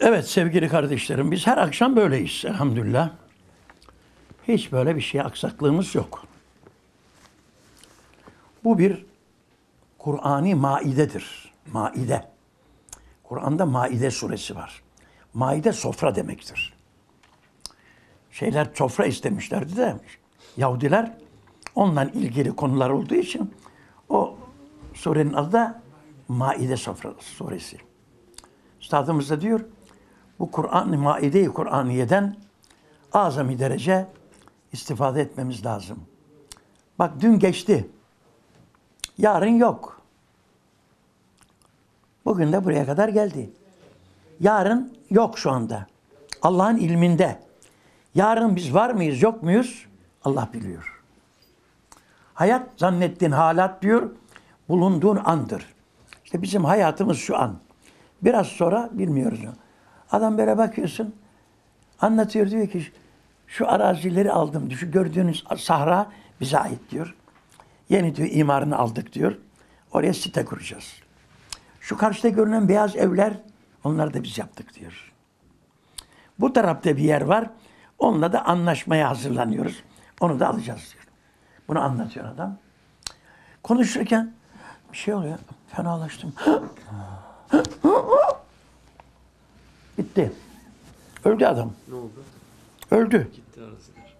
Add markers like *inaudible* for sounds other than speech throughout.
Evet sevgili kardeşlerim biz her akşam böyleyiz elhamdülillah. Hiç böyle bir şeye aksaklığımız yok. Bu bir Kur'ani maidedir. Maide. Kur'an'da Maide suresi var. Maide sofra demektir. Şeyler sofra istemişlerdi de Yahudiler onunla ilgili konular olduğu için o surenin adı da Maide sofra suresi. Üstadımız da diyor bu Kur'an-ı Maide-i Kur'aniye'den azami derece istifade etmemiz lazım. Bak dün geçti. Yarın yok. Bugün de buraya kadar geldi. Yarın yok şu anda. Allah'ın ilminde. Yarın biz var mıyız, yok muyuz? Allah biliyor. Hayat zannettiğin halat diyor, bulunduğun andır. İşte bizim hayatımız şu an. Biraz sonra bilmiyoruz. Adam böyle bakıyorsun, anlatıyor diyor ki şu arazileri aldım, şu gördüğünüz sahra bize ait diyor. Yeni diyor imarını aldık diyor. Oraya site kuracağız. Şu karşıda görünen beyaz evler onları da biz yaptık diyor. Bu tarafta bir yer var. Onunla da anlaşmaya hazırlanıyoruz. Onu da alacağız diyor. Bunu anlatıyor adam. Konuşurken bir şey oluyor. Fenalaştım. *gasps* *laughs* Bitti. Öldü adam. Ne oldu? Öldü. Gitti arasılar.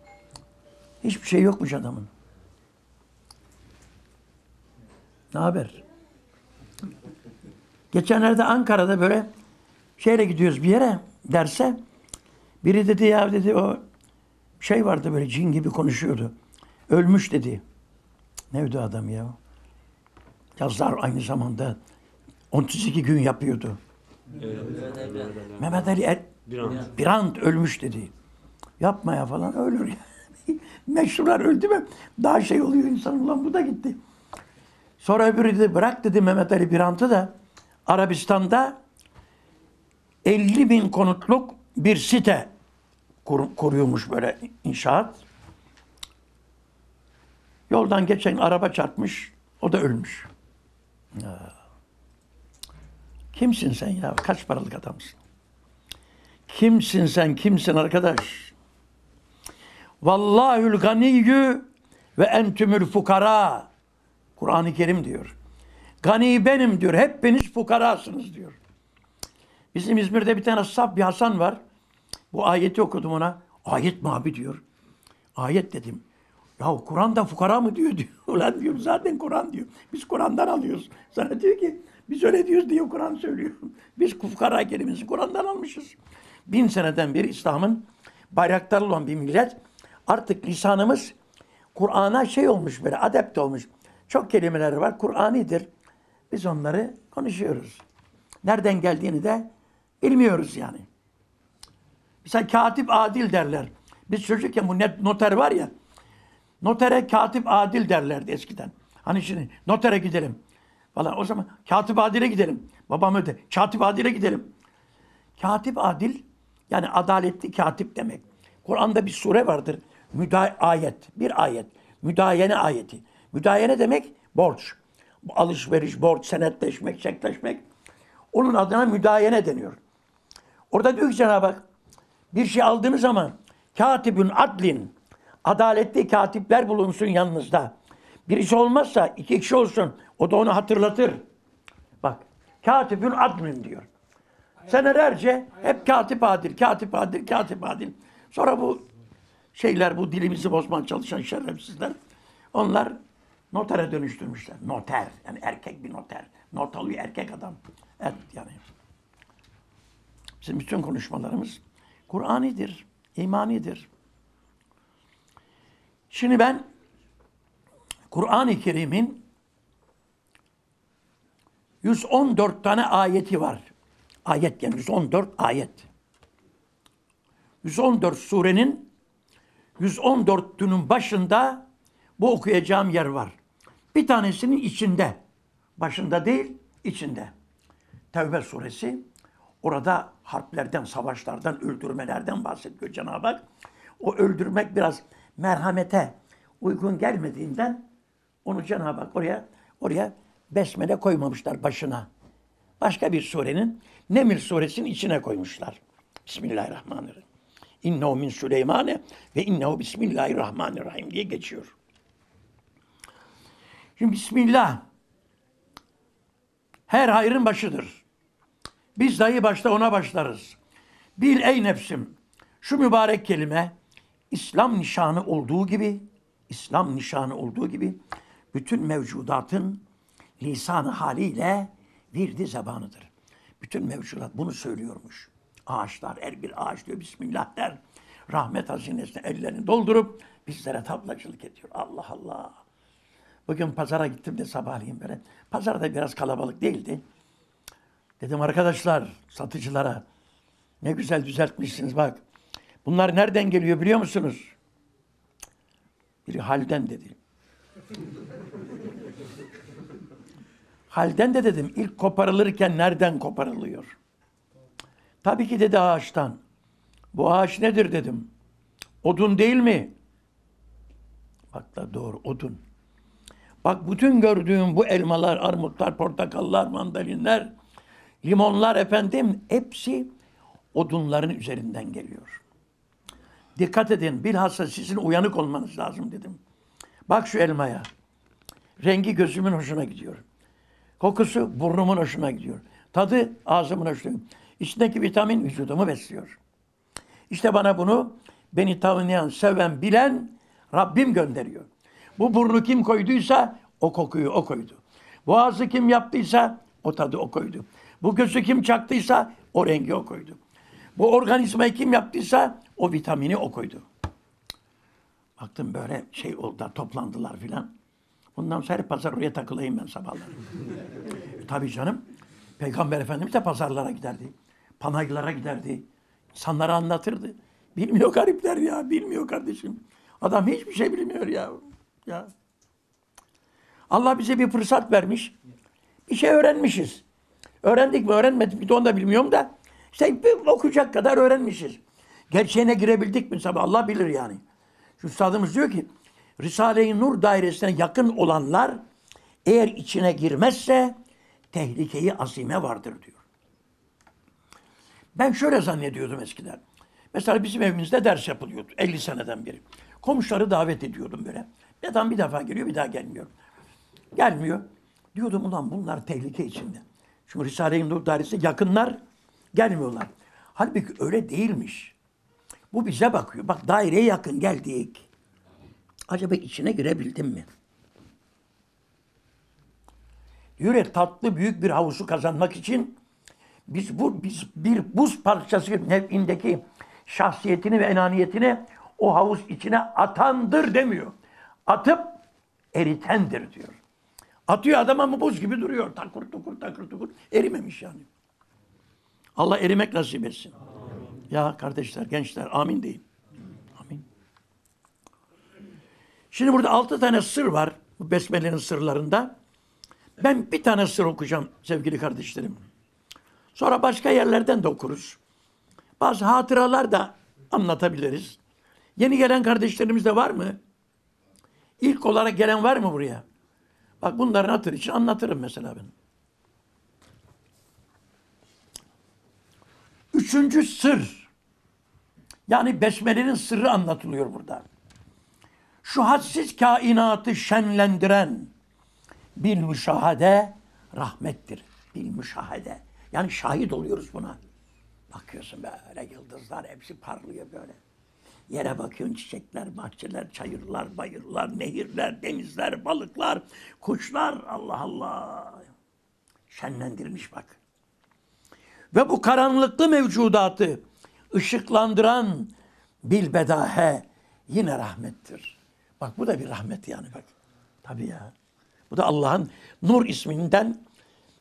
Hiçbir şey yokmuş adamın. Ne haber? Geçenlerde Ankara'da böyle şeyle gidiyoruz bir yere derse. Biri dedi ya dedi o şey vardı böyle cin gibi konuşuyordu. Ölmüş dedi. Ne ödü adam ya? Yazlar aynı zamanda 32 gün yapıyordu. Mehmet Ali Er, Bir an. Birant ölmüş dedi. Yapma ya falan ölür ya. *laughs* Meşhurlar öldü mü daha şey oluyor insan ulan bu da gitti. Sonra öbürü dedi bırak dedi Mehmet Ali Birant'ı da Arabistan'da 50 bin konutluk bir site kur, kuruyormuş böyle inşaat. Yoldan geçen araba çarpmış o da ölmüş. Ya. Kimsin sen ya? Kaç paralık adamsın? Kimsin sen? Kimsin arkadaş? Vallahül ganiyyü ve entümül fukara. Kur'an-ı Kerim diyor. Gani benim diyor. Hepiniz fukarasınız diyor. Bizim İzmir'de bir tane saf bir Hasan var. Bu ayeti okudum ona. Ayet mi abi diyor. Ayet dedim. Ya Kur'an'da fukara mı diyor *laughs* diyor. Ulan diyor zaten Kur'an diyor. Biz Kur'an'dan alıyoruz. Sana diyor ki biz öyle diyoruz diyor Kur'an söylüyor. *laughs* Biz fukara kelimesi Kur'an'dan almışız. Bin seneden beri İslam'ın bayraktarı olan bir millet. Artık lisanımız Kur'an'a şey olmuş böyle adept olmuş. Çok kelimeler var. Kur'anidir. Biz onları konuşuyoruz. Nereden geldiğini de bilmiyoruz yani. Mesela katip adil derler. Biz çocukken bu noter var ya. Notere katip adil derlerdi eskiden. Hani şimdi notere gidelim. Falan. O zaman katip adile gidelim. Babam öde. Katip adile gidelim. Katip adil yani adaletli katip demek. Kur'an'da bir sure vardır. Müda ayet. Bir ayet. Müdayene ayeti. Müdayene demek borç. Alışveriş, borç, senetleşmek, çekleşmek. Onun adına müdayene deniyor. Orada diyor ki Cenab-ı Hak bir şey aldığınız zaman katibün adlin adaletli katipler bulunsun yanınızda. Birisi olmazsa iki kişi olsun. O da onu hatırlatır. Bak katibün adlin diyor. Senelerce hep katip adil, katip adil, katip adil. Sonra bu şeyler, bu dilimizi bozmaya çalışan şerefsizler, onlar notere dönüştürmüşler. Noter, yani erkek bir noter. Not alıyor erkek adam. Evet yani. Bizim bütün konuşmalarımız Kur'anidir, imanidir. Şimdi ben Kur'an-ı Kerim'in 114 tane ayeti var. Ayet yani 114 ayet. 114 surenin 114'ünün başında bu okuyacağım yer var. Bir tanesinin içinde. Başında değil, içinde. Tevbe suresi. Orada harplerden, savaşlardan, öldürmelerden bahsediyor Cenab-ı Hak. O öldürmek biraz merhamete uygun gelmediğinden onu Cenab-ı Hak oraya oraya besmele koymamışlar başına. başka bir surenin Neml suresinin içine koymuşlar. Bismillahirrahmanirrahim. İnnehu min Süleymane ve innehu bismillahirrahmanirrahim diye geçiyor. Şimdi Bismillah her hayrın başıdır. Biz dahi başta ona başlarız. Bil ey nefsim şu mübarek kelime İslam nişanı olduğu gibi İslam nişanı olduğu gibi bütün mevcudatın lisanı haliyle virdi zabanıdır. Bütün mevcudat bunu söylüyormuş. Ağaçlar, her bir ağaç diyor Bismillah der. Rahmet hazinesine ellerini doldurup bizlere tablacılık ediyor. Allah Allah. Bugün pazara gittim de sabahleyin böyle. Pazarda biraz kalabalık değildi. Dedim arkadaşlar, satıcılara ne güzel düzeltmişsiniz bak. Bunlar nereden geliyor biliyor musunuz? Biri halden dedi. Halden de dedim ilk koparılırken nereden koparılıyor? Tabii ki dedi ağaçtan. Bu ağaç nedir dedim. Odun değil mi? Bak da doğru odun. Bak bütün gördüğüm bu elmalar, armutlar, portakallar, mandalinler, limonlar efendim hepsi odunların üzerinden geliyor. Dikkat edin bilhassa sizin uyanık olmanız lazım dedim. Bak şu elmaya. Rengi gözümün hoşuna gidiyor. Kokusu burnumun hoşuna gidiyor. Tadı ağzımın hoşuna gidiyor. İçindeki vitamin vücudumu besliyor. İşte bana bunu beni tanıyan, seven, bilen Rabbim gönderiyor. Bu burnu kim koyduysa o kokuyu o koydu. Bu ağzı kim yaptıysa o tadı o koydu. Bu gözü kim çaktıysa o rengi o koydu. Bu organizmayı kim yaptıysa o vitamini o koydu. Baktım böyle şey oldu toplandılar filan. Bundan sonra her pazar oraya takılayım ben sabahları. e, tabii canım. Peygamber Efendimiz de pazarlara giderdi. Panaylara giderdi. İnsanlara anlatırdı. Bilmiyor garipler ya. Bilmiyor kardeşim. Adam hiçbir şey bilmiyor ya. Ya. Allah bize bir fırsat vermiş. Bir şey öğrenmişiz. Öğrendik mi öğrenmedik mi de onu da bilmiyorum da. İşte bir okuyacak kadar öğrenmişiz. Gerçeğine girebildik mi? Tabi Allah bilir yani. Şu üstadımız diyor ki Risale-i Nur dairesine yakın olanlar eğer içine girmezse tehlikeyi azime vardır diyor. Ben şöyle zannediyordum eskiden. Mesela bizim evimizde ders yapılıyordu 50 seneden beri. Komşuları davet ediyordum böyle. Adam bir defa geliyor bir daha gelmiyor. Gelmiyor. Diyordum ulan bunlar tehlike içinde. Çünkü Risale-i Nur dairesi yakınlar gelmiyorlar. Halbuki öyle değilmiş. Bu bize bakıyor. Bak daireye yakın geldik. Acaba içine girebildim mi? Diyor tatlı büyük bir havuzu kazanmak için biz bu biz bir buz parçası nevindeki şahsiyetini ve enaniyetini o havuz içine atandır demiyor. Atıp eritendir diyor. Atıyor adam ama buz gibi duruyor. Takır tukur takır tukur. Erimemiş yani. Allah erimek nasip etsin. Amin. Ya kardeşler, gençler amin deyin. Amin. Şimdi burada altı tane sır var. Bu Besmele'nin sırlarında. Ben bir tane sır okuyacağım sevgili kardeşlerim. Sonra başka yerlerden de okuruz. Bazı hatıralar da anlatabiliriz. Yeni gelen kardeşlerimiz de var mı? İlk olarak gelen var mı buraya? Bak bunların hatır için anlatırım mesela ben. Üçüncü sır. Yani Besmele'nin sırrı anlatılıyor burada. Şu hadsiz kainatı şenlendiren bir müşahede rahmettir. Bir müşahede. Yani şahit oluyoruz buna. Bakıyorsun böyle yıldızlar hepsi parlıyor böyle. Yere bakıyorsun çiçekler, bahçeler, çayırlar, bayırlar, nehirler, denizler, balıklar, kuşlar. Allah Allah. Şenlendirmiş bak. Ve bu karanlıklı mevcudatı ışıklandıran bilbedahe yine rahmettir. Bak bu da bir rahmet yani bak. Tabii ya. Bu da Allah'ın nur isminden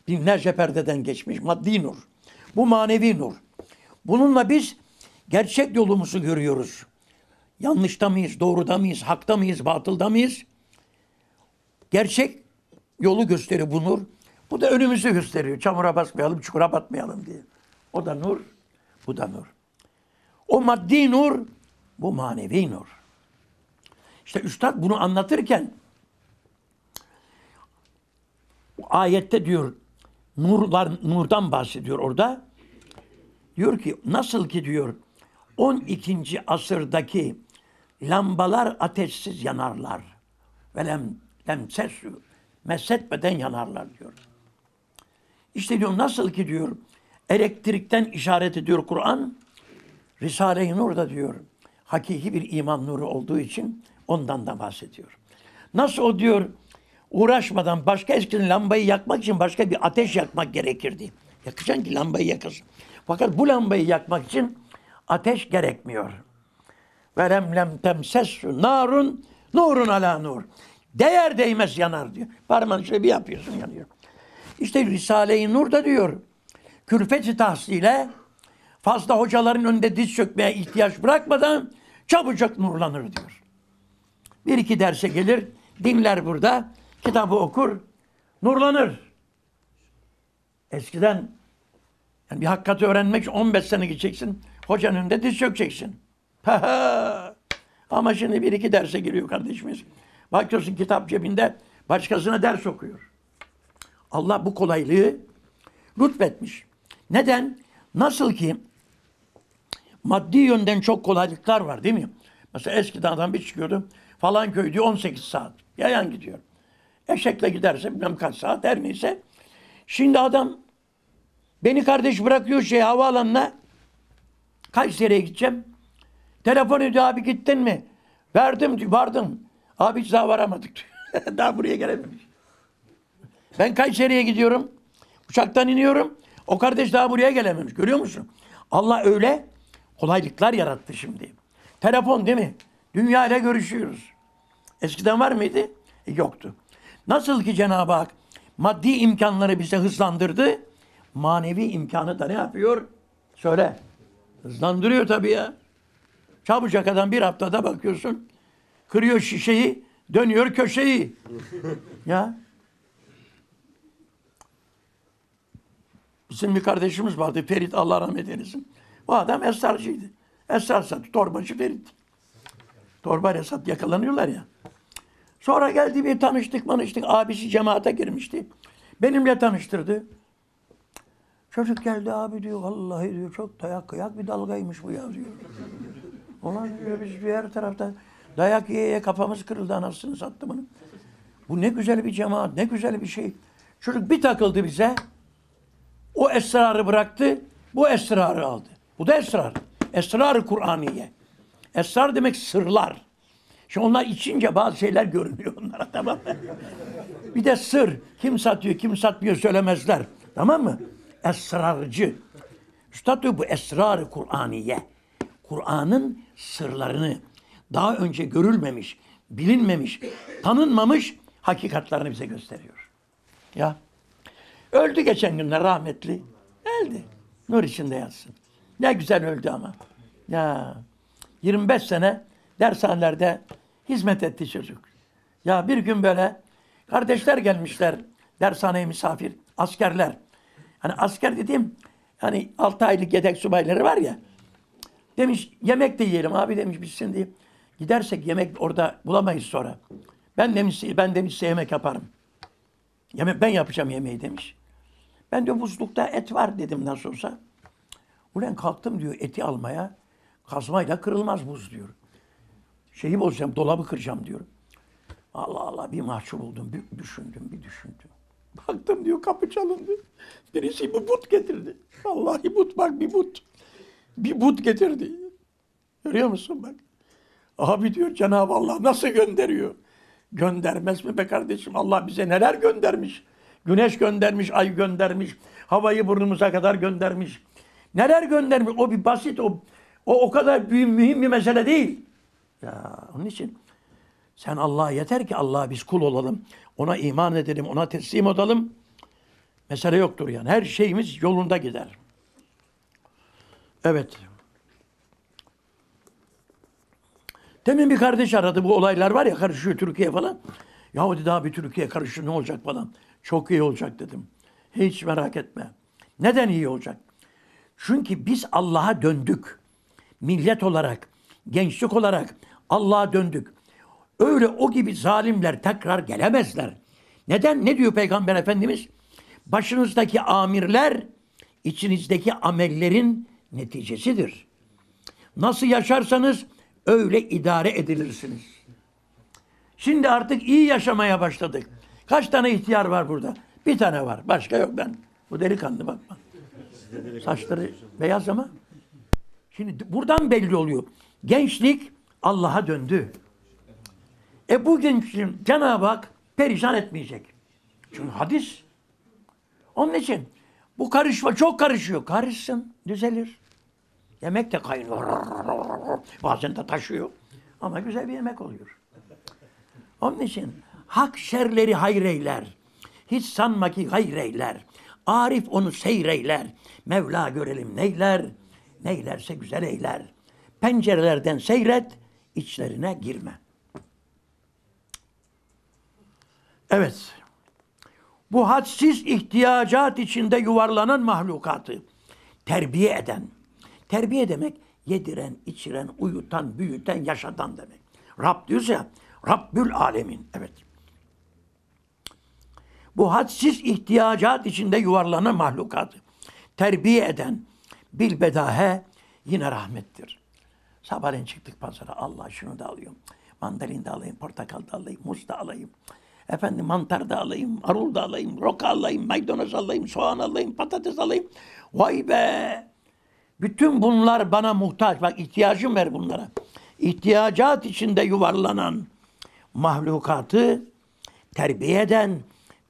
binlerce perdeden geçmiş maddi nur. Bu manevi nur. Bununla biz gerçek yolumuzu görüyoruz. Yanlışta mıyız, doğruda mıyız, hakta mıyız, batılda mıyız? Gerçek yolu gösteriyor bu nur. Bu da önümüzü gösteriyor. Çamura basmayalım, çukura batmayalım diye. O da nur, bu da nur. O maddi nur, bu manevi nur. İşte Üstad bunu anlatırken ayette diyor nurlar nurdan bahsediyor orada. Diyor ki nasıl ki diyor 12. asırdaki lambalar ateşsiz yanarlar. Ve lem, lem sesu messetmeden yanarlar diyor. İşte diyor nasıl ki diyor elektrikten işaret ediyor Kur'an. Risale-i Nur da diyor hakiki bir iman nuru olduğu için ondan da bahsediyor. Nasıl o diyor uğraşmadan başka eskiden lambayı yakmak için başka bir ateş yakmak gerekirdi. Yakacaksın ki lambayı yakasın. Fakat bu lambayı yakmak için ateş gerekmiyor. Ve lem lem temsessu narun nurun ala nur. Değer değmez yanar diyor. Parmağını şöyle bir yapıyorsun yanıyor. İşte Risale-i Nur da diyor. Külfeti tahsile fazla hocaların önünde diz çökmeye ihtiyaç bırakmadan çabucak nurlanır diyor. Bir iki derse gelir, dinler burada, kitabı okur, nurlanır. Eskiden yani bir hakikati öğrenmek için 15 sene gideceksin, hocanın önünde diz çökeceksin. *laughs* Ama şimdi bir iki derse giriyor kardeşimiz. Bakıyorsun kitap cebinde başkasına ders okuyor. Allah bu kolaylığı lütfetmiş. Neden? Nasıl ki maddi yönden çok kolaylıklar var değil mi? Mesela eskiden adam bir çıkıyordu. Falan köy diyor 18 saat. Yayan gidiyor. Eşekle giderse bilmem kaç saat her neyse. Şimdi adam beni kardeş bırakıyor şey havaalanına. Kayseri'ye gideceğim. Telefon ediyor abi gittin mi? Verdim diyor, vardım. Abi hiç daha varamadık *laughs* daha buraya gelememiş. Ben Kayseri'ye gidiyorum. Uçaktan iniyorum. O kardeş daha buraya gelememiş. Görüyor musun? Allah öyle kolaylıklar yarattı şimdi. Telefon değil mi? Dünya ile görüşüyoruz. Eskiden var mıydı? E, yoktu. Nasıl ki Cenab-ı Hak maddi imkanları bize hızlandırdı, manevi imkanı da ne yapıyor? Söyle. Hızlandırıyor tabii ya. Çabucak adam bir haftada bakıyorsun, kırıyor şişeyi, dönüyor köşeyi. *laughs* ya. Bizim bir kardeşimiz vardı, Ferit Allah rahmet eylesin. O adam esrarcıydı. Esrar sattı, torbacı Ferit. Torbayla sat yakalanıyorlar ya. Sonra geldi bir tanıştık manıştık. Abisi cemaate girmişti. Benimle tanıştırdı. Çocuk geldi abi diyor vallahi diyor çok dayak kıyak bir dalgaymış bu ya diyor. Ulan diyor biz diyor her tarafta dayak yiye yiye kafamız kırıldı anasını sattı bunu. Bu ne güzel bir cemaat, ne güzel bir şey. Çocuk bir takıldı bize. O esrarı bıraktı, bu esrarı aldı. Bu da esrar. Esrar-ı Kur'aniye. Esrar demek sırlar. Şimdi onlar içince bazı şeyler görünüyor *laughs* onlara tamam mı? Bir de sır. Kim satıyor, kim satmıyor söylemezler. Tamam mı? Esrarcı. Üstad diyor bu esrar-ı Kur'aniye. Kur'an'ın sırlarını daha önce görülmemiş, bilinmemiş, tanınmamış hakikatlerini bize gösteriyor. Ya. Öldü geçen günler rahmetli. Öldü. Nur içinde yatsın. Ne güzel öldü ama. Ya 25 sene dershanelerde hizmet etti çocuk. Ya bir gün böyle kardeşler gelmişler dershaneye misafir, askerler. Hani asker dediğim hani 6 aylık yedek subayları var ya. Demiş yemek de yiyelim abi demiş biz şimdi gidersek yemek orada bulamayız sonra. Ben demiş ben demiş yemek yaparım. Yemek ben yapacağım yemeği demiş. Ben de buzlukta et var dedim nasıl olsa. Ulan kalktım diyor eti almaya. Kazmayla kırılmaz buz diyor. Şeyi bozacağım, dolabı kıracağım diyor. Allah Allah bir mahcup oldum, bir düşündüm, bir düşündüm. Baktım diyor kapı çalındı. Birisi bir but getirdi. Vallahi but bak bir but. Bir but getirdi. Görüyor musun bak. Abi diyor Cenab-ı Allah nasıl gönderiyor? Göndermez mi be kardeşim? Allah bize neler göndermiş? Güneş göndermiş, ay göndermiş, havayı burnumuza kadar göndermiş. Neler göndermiş? O bir basit, o o o kadar büyük, mühim bir mesele değil. Ya onun için sen Allah'a yeter ki Allah'a biz kul olalım. Ona iman edelim, ona teslim olalım. Mesele yoktur yani. Her şeyimiz yolunda gider. Evet. Demin bir kardeş aradı. Bu olaylar var ya karışıyor Türkiye falan. Ya dedi abi Türkiye karışır ne olacak falan. Çok iyi olacak dedim. Hiç merak etme. Neden iyi olacak? Çünkü biz Allah'a döndük. Millet olarak, gençlik olarak Allah'a döndük. Öyle o gibi zalimler tekrar gelemezler. Neden? Ne diyor Peygamber Efendimiz? Başınızdaki amirler içinizdeki amellerin neticesidir. Nasıl yaşarsanız öyle idare edilirsiniz. Şimdi artık iyi yaşamaya başladık. Kaç tane ihtiyar var burada? Bir tane var. Başka yok ben. Bu delikanlı bakma. Saçları beyaz ama. Şimdi buradan belli oluyor. Gençlik Allah'a döndü. E bu gençliğin Cenab-ı Hak perişan etmeyecek. Çünkü hadis. Onun için bu karışma çok karışıyor. Karışsın, düzelir. Yemek de kaynıyor. Bazen de taşıyor. Ama güzel bir yemek oluyor. Onun için hak şerleri hayreyler. Hiç sanma ki gayreyler. Arif onu seyreyler. Mevla görelim neyler. Neylerse güzel eyler. Pencerelerden seyret, içlerine girme. Evet. Bu hadsiz ihtiyacat içinde yuvarlanan mahlukatı terbiye eden. Terbiye demek yediren, içiren, uyutan, büyüten, yaşatan demek. Rab diyoruz ya, Rabbül Alemin. Evet. Bu hadsiz ihtiyacat içinde yuvarlanan mahlukatı terbiye eden bilbedahe yine rahmettir. Sabahleyin çıktık pazara. Allah şunu da alıyorum. Mandalin de alayım, portakal da alayım, muz da alayım. Efendim mantar da alayım, marul da alayım, roka alayım, maydanoz alayım, soğan alayım, patates alayım. Vay be! Bütün bunlar bana muhtaç. Bak ihtiyacım var bunlara. İhtiyacat içinde yuvarlanan mahlukatı terbiye eden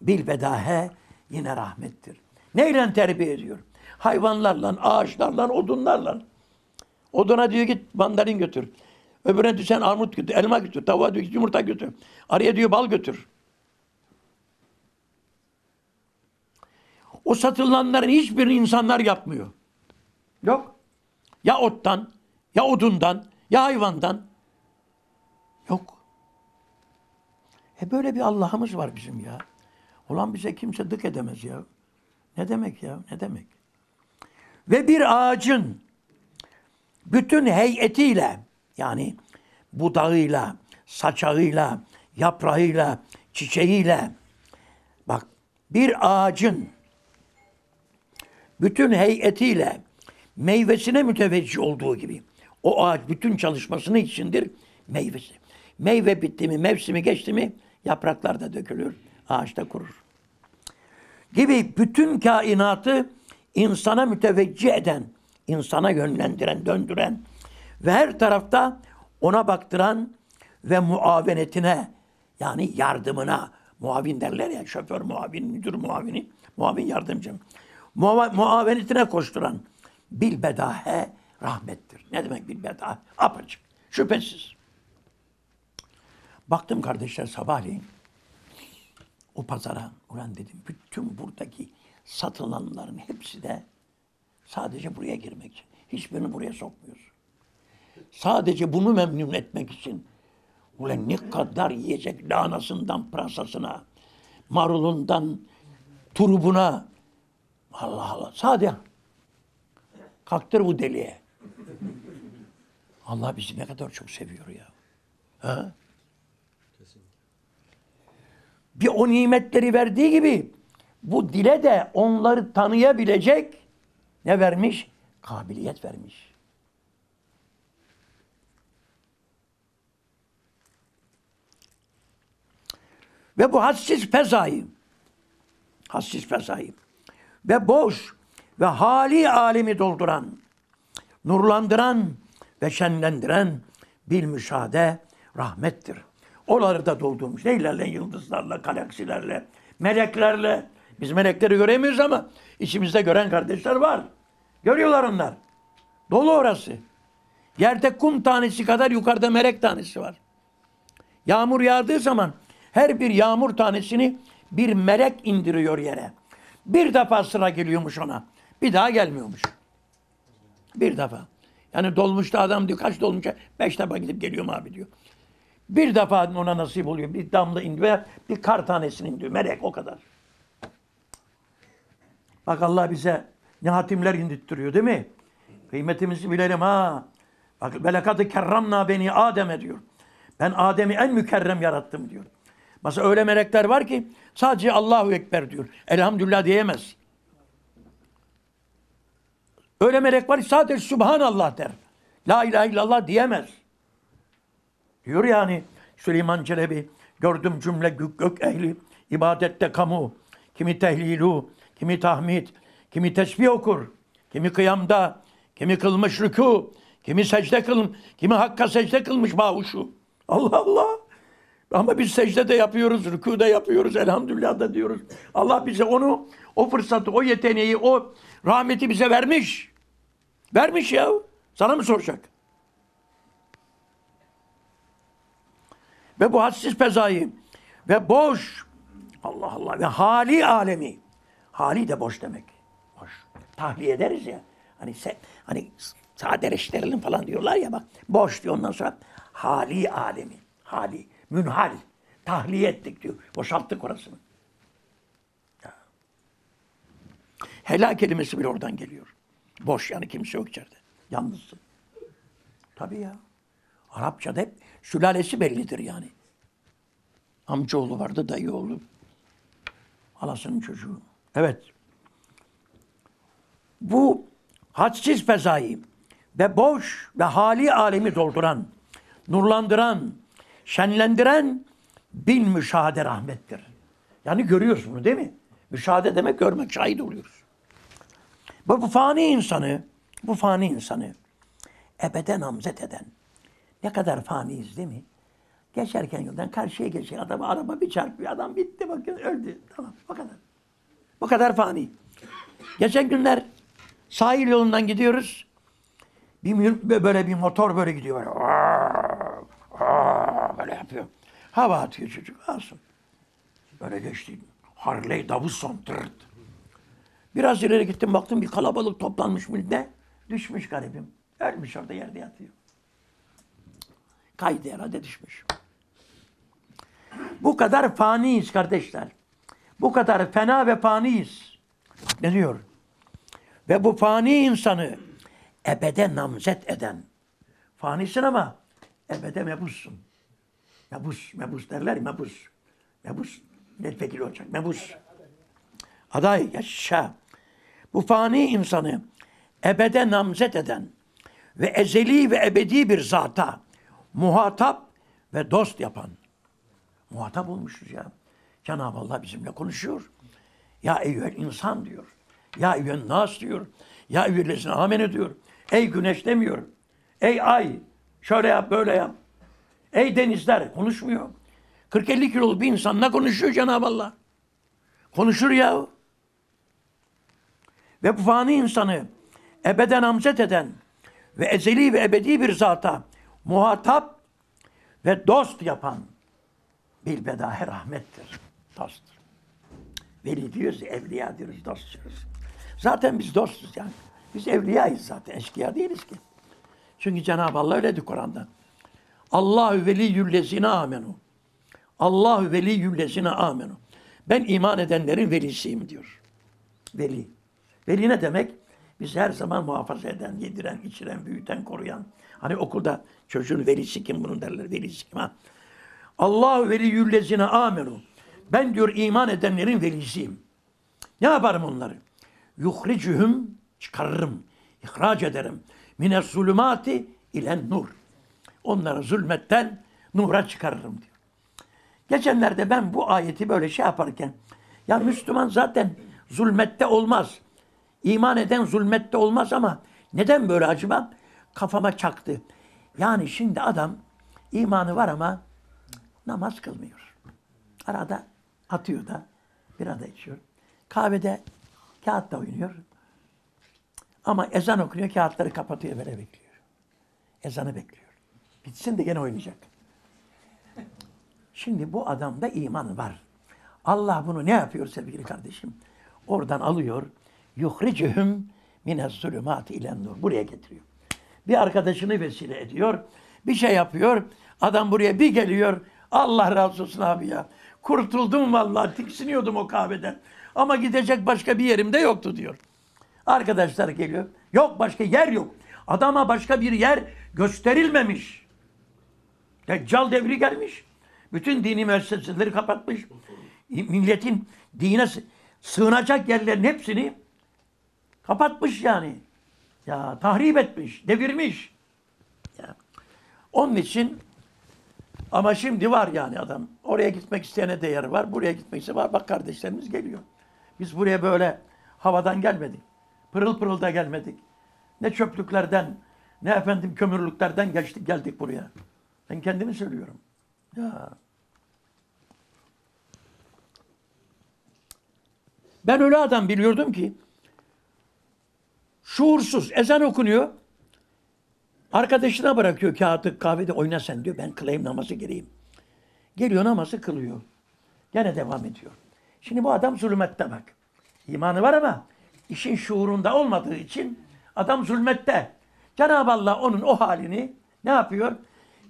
bilbedahe yine rahmettir. Neyle terbiye ediyor? Hayvanlarla, ağaçlarla, odunlarla. Oduna diyor git mandalin götür. Öbürüne diyor sen armut götür, elma götür, tavuğa diyor yumurta götür. Araya diyor bal götür. O satılanların hiçbirini insanlar yapmıyor. Yok. Ya ottan, ya odundan, ya hayvandan. Yok. E böyle bir Allah'ımız var bizim ya. Ulan bize kimse dık edemez ya. Ne demek ya? Ne demek? Ve bir ağacın bütün heyetiyle yani budağıyla, saçağıyla, yaprağıyla, çiçeğiyle bak bir ağacın bütün heyetiyle meyvesine müteveccih olduğu gibi o ağaç bütün çalışmasını içindir meyvesi. Meyve bitti mi, mevsimi geçti mi yapraklar da dökülür, ağaç da kurur. Gibi bütün kainatı insana müteveccih eden, insana yönlendiren, döndüren ve her tarafta ona baktıran ve muavenetine yani yardımına muavin derler ya şoför muavin, müdür muavini, muavin yardımcı. Muava, muavenetine koşturan bilbedahe rahmettir. Ne demek bilbedahe? Apaçık, şüphesiz. Baktım kardeşler sabahleyin o pazara. Ulan dedim bütün buradaki satılanların hepsi de sadece buraya girmek için. Hiçbirini buraya sokmuyoruz. Sadece bunu memnun etmek için. Ulan ne kadar yiyecek lahanasından pırasasına, marulundan turubuna. Allah Allah. Sadece kalktır bu deliye. Allah bizi ne kadar çok seviyor ya. Ha? Bir o nimetleri verdiği gibi bu dile de onları tanıyabilecek ne vermiş? Kabiliyet vermiş. Ve bu hassiz fezayı, hassiz fezayı ve boş ve hali alemi dolduran, nurlandıran ve şenlendiren bil müşahede rahmettir. Oraları da doldurmuş. Neylerle? Yıldızlarla, galaksilerle, meleklerle. Biz melekleri göremiyoruz ama içimizde gören kardeşler var. Görüyorlar onlar. Dolu orası. Yerde kum tanesi kadar yukarıda melek tanesi var. Yağmur yağdığı zaman her bir yağmur tanesini bir melek indiriyor yere. Bir defa sıra geliyormuş ona. Bir daha gelmiyormuş. Bir defa. Yani dolmuşta adam diyor kaç dolmuşa? Beş defa gidip geliyorum abi diyor. Bir defa ona nasip oluyor. Bir damla indi veya bir kar tanesini indi. Melek o kadar. Bak Allah bize ne hatimler indirttiriyor değil mi? Kıymetimizi bilelim ha. Bak velekadı kerramna beni Adem'e diyor. Ben Adem'i en mükerrem yarattım diyor. Mesela öyle melekler var ki sadece Allahu Ekber diyor. Elhamdülillah diyemez. Öyle melek var ki sadece Subhanallah der. La ilahe illallah diyemez. Diyor yani Süleyman Çelebi gördüm cümle gök, gök ehli ibadette kamu kimi tehlilu kimi tahmid kimi tesbih okur kimi kıyamda kimi kılmış rükû kimi secde kılmış kimi hakka secde kılmış bağuşu Allah Allah ama biz secde de yapıyoruz, rükû de yapıyoruz, elhamdülillah da diyoruz. Allah bize onu, o fırsatı, o yeteneği, o rahmeti bize vermiş. Vermiş ya. Sana mı soracak? Ve bu hadsiz pezayı ve boş Allah Allah ve hali alemi. Hali de boş demek. Boş. Tahliye ederiz ya. Hani se, hani sadeleştirelim falan diyorlar ya bak. Boş diyor ondan sonra hali alemi. Hali. Münhal. Tahliye ettik diyor. Boşalttık orasını. Ya. Helal kelimesi bile oradan geliyor. Boş yani kimse yok içeride. Yalnızsın. Tabii ya. Arapçada hep sülalesi bellidir yani. Amcaoğlu vardı, dayıoğlu. Halasının çocuğu. Evet. Bu hadsiz fezayı ve boş ve hali alemi dolduran, nurlandıran, şenlendiren bin müşahede rahmettir. Yani görüyoruz bunu değil mi? Müşahede demek görmek, şahit oluyoruz. Ve bu fani insanı, bu fani insanı ebeden namzet eden, ne kadar faniyiz değil mi? Geçerken yoldan karşıya geçen adama araba bir çarpıyor. Adam bitti bakın öldü. Tamam o kadar. Bu kadar fani. Geçen günler sahil yolundan gidiyoruz. Bir böyle bir motor böyle gidiyor. Böyle, böyle yapıyor. Hava atıyor çocuk. Alsın. Böyle geçti. Harley Davidson. Tırt. Biraz ileri gittim baktım bir kalabalık toplanmış millet. Düşmüş garibim. Ölmüş orada yerde yatıyor. Kaydı herhalde düşmüş. Bu kadar faniyiz kardeşler. Bu kadar fena ve faniyiz. Ne diyor? Ve bu fani insanı ebede namzet eden. Fanisin ama ebede mebussun. Mebus, mebus derler mebus. Mebus, milletvekili olacak, mebus. Aday, yaşa. Bu fani insanı ebede namzet eden ve ezeli ve ebedi bir zata muhatap ve dost yapan. Muhatap olmuşuz ya. Cenab-ı Allah bizimle konuşuyor. Ya eyyühel insan diyor. Ya eyyühen nas diyor. Ya eyyühellezine amene diyor. Ey güneş demiyor. Ey ay şöyle yap böyle yap. Ey denizler konuşmuyor. 40-50 kiloluk bir insanla konuşuyor Cenab-ı Allah. Konuşur ya. Ve bu fani insanı ebeden amzet eden ve ezeli ve ebedi bir zata muhatap ve dost yapan bilbedahe rahmettir. Dosttur. Veli diyoruz, evliya diyoruz, dost diyoruz. Zaten biz dostuz yani. Biz evliyayız zaten, eşkıya değiliz ki. Çünkü Cenab-ı Allah öyle diyor Kur'an'da. Allahu veliyyüllezine amenu. Allahu veliyyüllezine amenu. Ben iman edenlerin velisiyim diyor. Veli. Veli ne demek? Biz her zaman muhafaza eden, yediren, içiren, büyüten, koruyan. Hani okulda çocuğun velisi kim bunun derler, velisi kim ha? Allahu veliyyüllezine amenu. Ben diyor iman edenlerin velisiyim. Ne yaparım onları? Yuhricühüm çıkarırım, ihraç ederim. Mine zulümati ilen nur. Onları zulmetten nura çıkarırım diyor. Geçenlerde ben bu ayeti böyle şey yaparken ya Müslüman zaten zulmette olmaz. İman eden zulmette olmaz ama neden böyle acaba? Kafama çaktı. Yani şimdi adam imanı var ama namaz kılmıyor. Arada atıyor da birada içiyor. Kahvede kağıtta oynuyor. Ama ezan okunuyor, kağıtları kapatıyor böyle bekliyor. Ezanı bekliyor. Bitsin de gene oynayacak. Şimdi bu adamda iman var. Allah bunu ne yapıyor sevgili kardeşim? Oradan alıyor. Yuhricühüm mine zulümati ilen nur. Buraya getiriyor. Bir arkadaşını vesile ediyor. Bir şey yapıyor. Adam buraya bir geliyor. Allah razı olsun abi ya. Kurtuldum vallahi. Tiksiniyordum o kahveden. Ama gidecek başka bir yerim de yoktu diyor. Arkadaşlar geliyor. Yok başka yer yok. Adama başka bir yer gösterilmemiş. Deccal devri gelmiş. Bütün dini müesseseleri kapatmış. Milletin dine sı- sığınacak yerlerin hepsini kapatmış yani. Ya tahrip etmiş, devirmiş. Ya. Onun için ama şimdi var yani adam. Oraya gitmek isteyene değeri var. Buraya gitmek isteyene var. Bak kardeşlerimiz geliyor. Biz buraya böyle havadan gelmedik. Pırıl pırıl da gelmedik. Ne çöplüklerden, ne efendim kömürlüklerden geçtik geldik buraya. Ben kendimi söylüyorum. Ya. Ben öyle adam biliyordum ki şuursuz ezan okunuyor. Arkadaşına bırakıyor kağıdı kahvede oyna sen diyor. Ben kılayım namazı gireyim. Geliyor namazı kılıyor. Gene devam ediyor. Şimdi bu adam zulmette bak. İmanı var ama işin şuurunda olmadığı için adam zulmette. Cenab-ı Allah onun o halini ne yapıyor?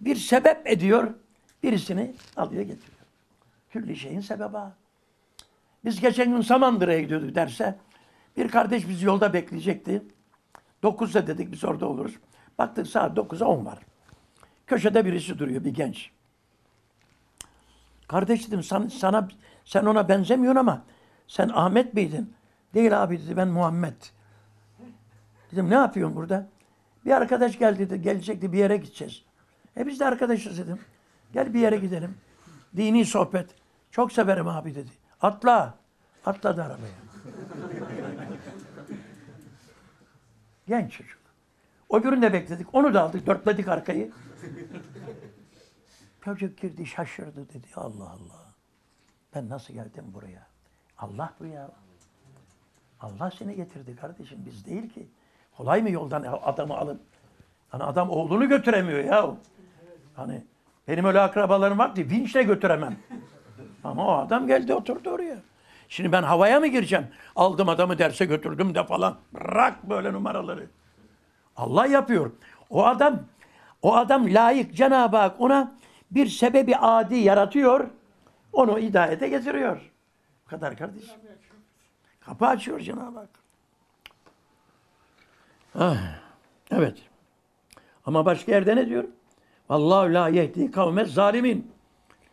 Bir sebep ediyor. Birisini alıyor getiriyor. Külli şeyin sebeba. Biz geçen gün Samandıra'ya gidiyorduk derse. Bir kardeş bizi yolda bekleyecekti. 9'da dedik biz orada oluruz. Baktık saat 9'a 10 var. Köşede birisi duruyor bir genç. Kardeş dedim sana, sana sen ona benzemiyorsun ama sen Ahmet miydin? Değil abi dedi ben Muhammed. Dedim ne yapıyorsun burada? Bir arkadaş geldi dedi gelecekti bir yere gideceğiz. E biz de arkadaşız dedim. Gel bir yere gidelim. Dini sohbet. Çok severim abi dedi. Atla. Atladı arabaya. Genç çocuk. O günü de bekledik. Onu da aldık. Dörtledik arkayı. *laughs* Çocuk girdi şaşırdı dedi. Allah Allah. Ben nasıl geldim buraya? Allah bu ya. Allah seni getirdi kardeşim. Biz değil ki. Kolay mı yoldan adamı alıp hani adam oğlunu götüremiyor ya. Hani benim öyle akrabalarım var ki vinçle götüremem. Ama o adam geldi oturdu oraya. Şimdi ben havaya mı gireceğim? Aldım adamı derse götürdüm de falan. Bırak böyle numaraları. Allah yapıyor. O adam o adam layık Cenab-ı Hak ona bir sebebi adi yaratıyor. Onu hidayete getiriyor. Bu kadar kardeşim. Kapı açıyor Cenab-ı Hak. Ah, evet. Ama başka yerde ne diyor? Vallahu la yehdi kavme zalimin.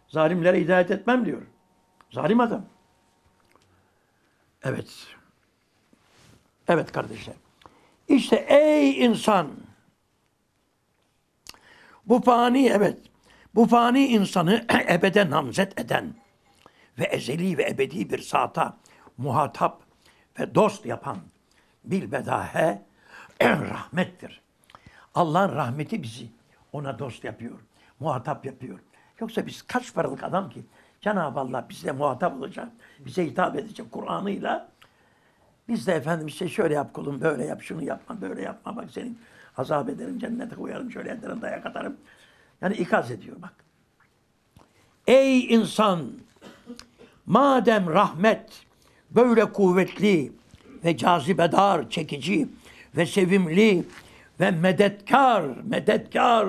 Zalimlere hidayet etmem diyor. Zalim adam. Evet. Evet kardeşler. İşte ey insan. Bu fani evet. Bu fani insanı *clears throat* ebede namzet eden ve ezeli ve ebedi bir saata muhatap ve dost yapan bilbedahe *clears throat* rahmettir. Allah'ın rahmeti bizi ona dost yapıyor, muhatap yapıyor. Yoksa biz kaç paralık adam ki Cenab-ı Allah bizle muhatap olacak, bize hitap edecek Kur'an'ıyla. Biz de efendim işte şöyle yap kulum, böyle yap, şunu yapma, böyle yapma. Bak senin azap ederim, cennete koyarım, şöyle ederim, dayak atarım. Yani ikaz ediyor bak. Ey insan! Madem rahmet böyle kuvvetli ve cazibedar, çekici ve sevimli ve medetkar, medetkar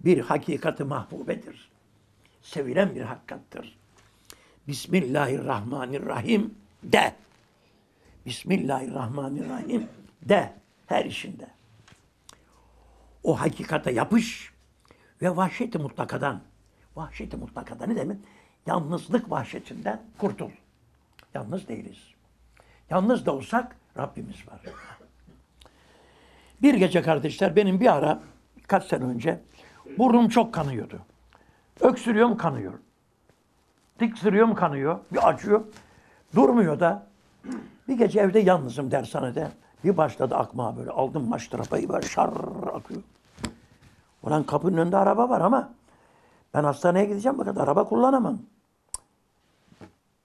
bir hakikati mahbubedir. Sevilen bir hakikattır. Bismillahirrahmanirrahim de. Bismillahirrahmanirrahim de her işinde. O hakikate yapış ve vahşeti mutlakadan. Vahşeti mutlakadan ne demek? Yalnızlık vahşetinden kurtul. Yalnız değiliz. Yalnız da olsak Rabbimiz var. Bir gece kardeşler benim bir ara kaç sene önce burnum çok kanıyordu. Öksürüyorum kanıyor. Tiksiriyorum kanıyor. Bir acıyor. Durmuyor da. Bir gece evde yalnızım dershanede. Bir başladı akmaya böyle. Aldım maştrafayı böyle şar akıyor. Ulan kapının önünde araba var ama ben hastaneye gideceğim fakat araba kullanamam.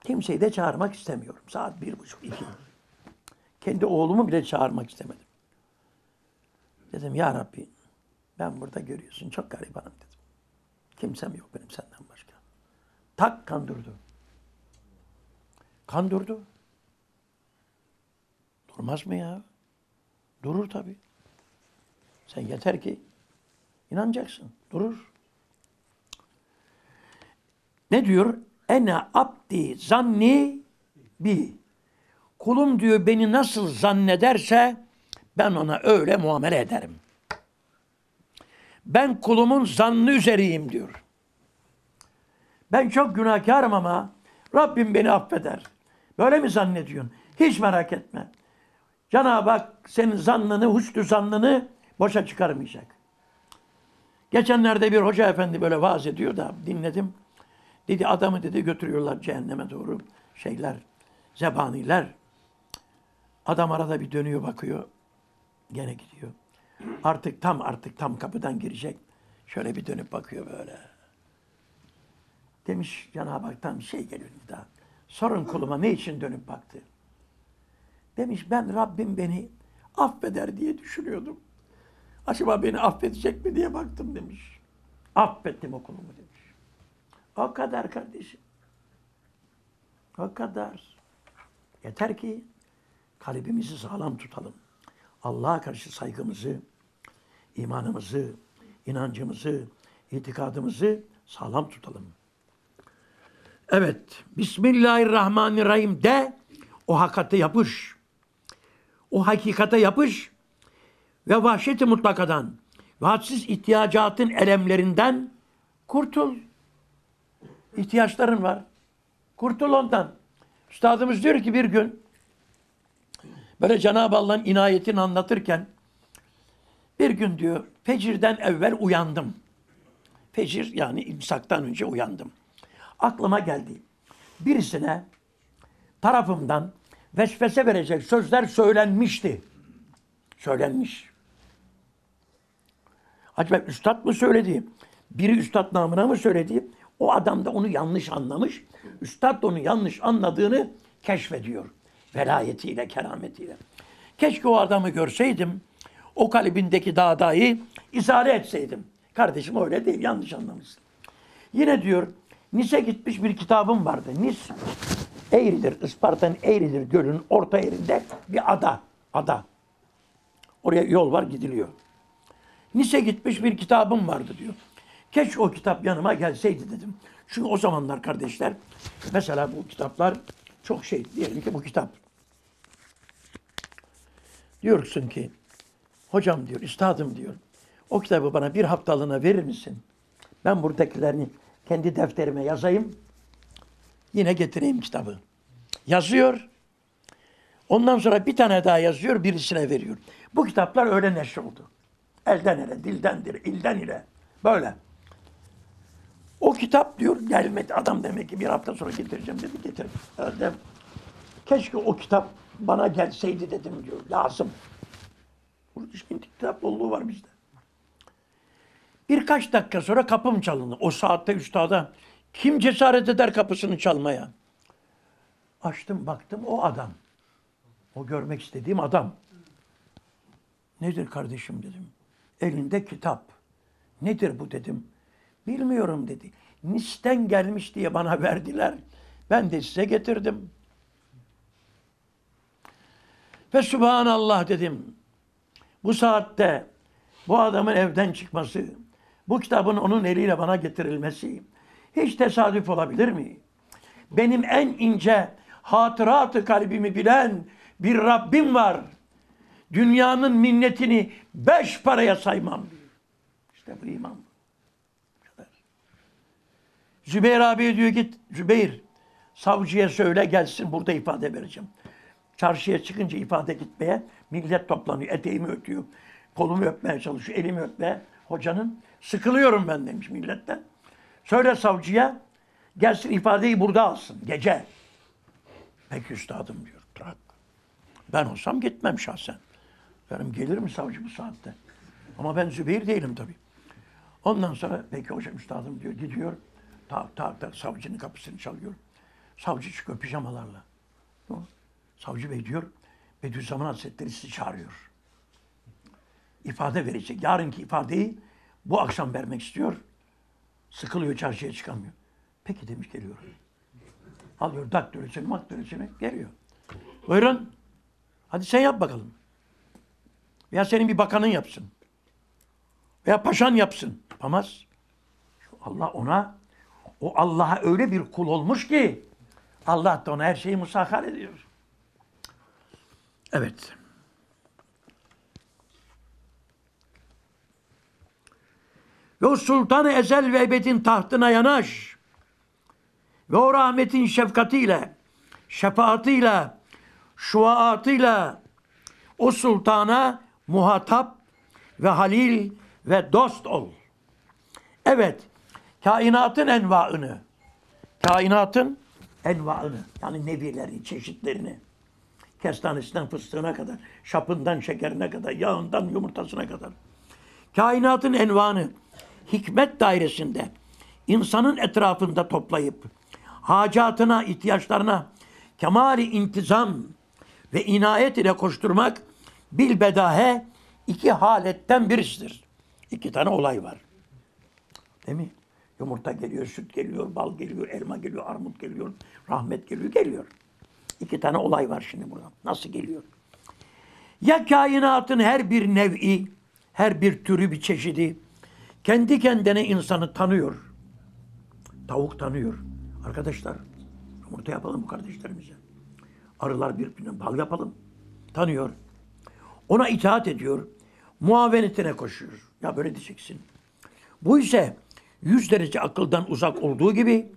Kimseyi de çağırmak istemiyorum. Saat bir buçuk, iki. Kendi oğlumu bile çağırmak istemedim. Dedim ya Rabbi ben burada görüyorsun çok garibanım dedim. Kimsem yok benim senden başka. Tak kandırdı. Kandırdı. Durmaz mı ya? Durur tabii. Sen yeter ki inanacaksın. Durur. Ne diyor? Ene abdi zanni bi. Kulum diyor beni nasıl zannederse ben ona öyle muamele ederim. Ben kulumun zannı üzeriyim diyor. Ben çok günahkarım ama Rabbim beni affeder. Böyle mi zannediyorsun? Hiç merak etme. Cenab-ı Hak senin zannını, husnü zannını boşa çıkarmayacak. Geçenlerde bir hoca efendi böyle vaaz ediyor da dinledim. Dedi adamı dedi götürüyorlar cehenneme doğru şeyler, zebaniler. Adam arada bir dönüyor bakıyor. Gene gidiyor. Artık tam artık tam kapıdan girecek. Şöyle bir dönüp bakıyor böyle. Demiş Cenab-ı Hak'tan bir şey geliyor daha. Sorun kuluma ne için dönüp baktı? Demiş ben Rabbim beni affeder diye düşünüyordum. Acaba beni affedecek mi diye baktım demiş. Affettim o kulumu demiş. O kadar kardeşim. O kadar. Yeter ki kalbimizi sağlam tutalım. Allah'a karşı saygımızı, imanımızı, inancımızı, itikadımızı sağlam tutalım. Evet. Bismillahirrahmanirrahim de o hakikate yapış. O hakikate yapış ve vahşeti mutlakadan ve ihtiyacatın elemlerinden kurtul. İhtiyaçların var. Kurtul ondan. Üstadımız diyor ki bir gün böyle Cenab-ı Allah'ın inayetini anlatırken bir gün diyor fecirden evvel uyandım. Fecir yani imsaktan önce uyandım. Aklıma geldi. Birisine tarafımdan vesvese verecek sözler söylenmişti. Söylenmiş. Acaba üstad mı söyledi? Biri üstad namına mı söyledi? O adam da onu yanlış anlamış. Üstad da onu yanlış anladığını keşfediyor. Velayetiyle, kerametiyle. Keşke o adamı görseydim. O kalbindeki dağdayı izale etseydim. Kardeşim öyle değil, yanlış anlamışsın. Yine diyor, Nis'e gitmiş bir kitabım vardı. Nis, Eğridir, Isparta'nın Eğridir gölünün orta yerinde bir ada. Ada. Oraya yol var, gidiliyor. Nis'e gitmiş bir kitabım vardı diyor. Keşke o kitap yanıma gelseydi dedim. Çünkü o zamanlar kardeşler, mesela bu kitaplar çok şey, diyelim ki bu kitap. Diyorsun ki, hocam diyor, üstadım diyor, o kitabı bana bir haftalığına verir misin? Ben buradakilerini kendi defterime yazayım, yine getireyim kitabı. Yazıyor, ondan sonra bir tane daha yazıyor, birisine veriyor. Bu kitaplar öyle neşr oldu. Elden ele, dilden dile, ilden ile. Böyle. O kitap diyor gelmedi. Adam demek ki bir hafta sonra getireceğim dedi. Getir. Dedim. Keşke o kitap bana gelseydi dedim diyor. Lazım. Burada şimdi kitap bolluğu var bizde. Birkaç dakika sonra kapım çalındı. O saatte üstada kim cesaret eder kapısını çalmaya? Açtım baktım o adam. O görmek istediğim adam. Nedir kardeşim dedim. Elinde kitap. Nedir bu dedim. Bilmiyorum dedi. Nis'ten gelmiş diye bana verdiler. Ben de size getirdim. Ve Subhanallah dedim. Bu saatte bu adamın evden çıkması, bu kitabın onun eliyle bana getirilmesi hiç tesadüf olabilir mi? Benim en ince hatıratı kalbimi bilen bir Rabbim var. Dünyanın minnetini beş paraya saymam. İşte bu iman. Zübeyir abi diyor git Zübeyir savcıya söyle gelsin burada ifade vereceğim. Çarşıya çıkınca ifade gitmeye millet toplanıyor. Eteğimi öpüyor. Kolumu öpmeye çalışıyor. Elimi öpmeye. Hocanın sıkılıyorum ben demiş milletten. Söyle savcıya gelsin ifadeyi burada alsın gece. Peki üstadım diyor. Bırak. Ben olsam gitmem şahsen. Derim gelir mi savcı bu saatte? Ama ben Zübeyir değilim tabii. Ondan sonra peki hocam üstadım diyor gidiyor. Tak tak tak savcının kapısını çalıyor. Savcı çıkıyor pijamalarla. Savcı bey diyor Bediüzzaman Hazretleri sizi çağırıyor. İfade verecek. Yarınki ifadeyi bu akşam vermek istiyor. Sıkılıyor çarşıya çıkamıyor. Peki demiş geliyor. Alıyor daktörüsünü maktörüsünü geliyor. Buyurun. Hadi sen yap bakalım. Veya senin bir bakanın yapsın. Veya paşan yapsın. Yapamaz. Allah ona, o Allah'a öyle bir kul olmuş ki Allah da ona her şeyi musahhar ediyor. Evet. Ve o sultan ezel ve ebedin tahtına yanaş. Ve o rahmetin şefkatiyle, şefaatiyle, şuaatıyla o sultana muhatap ve halil ve dost ol. Evet, kainatın envaını, kainatın envaını, yani nevileri, çeşitlerini, kestanesinden fıstığına kadar, şapından şekerine kadar, yağından yumurtasına kadar, kainatın envanı hikmet dairesinde insanın etrafında toplayıp hacatına, ihtiyaçlarına kemali intizam ve inayet ile koşturmak bilbedahe iki haletten birisidir. İki tane olay var. Değil mi? Yumurta geliyor, süt geliyor, bal geliyor, elma geliyor, armut geliyor, rahmet geliyor, geliyor. İki tane olay var şimdi burada. Nasıl geliyor? Ya kainatın her bir nev'i, her bir türü bir çeşidi kendi kendine insanı tanıyor. Tavuk tanıyor. Arkadaşlar yumurta yapalım bu kardeşlerimize. Arılar birbirine bal yapalım. Tanıyor. Ona itaat ediyor. Muavenetine koşuyor. Ya böyle diyeceksin. Bu ise yüz derece akıldan uzak olduğu gibi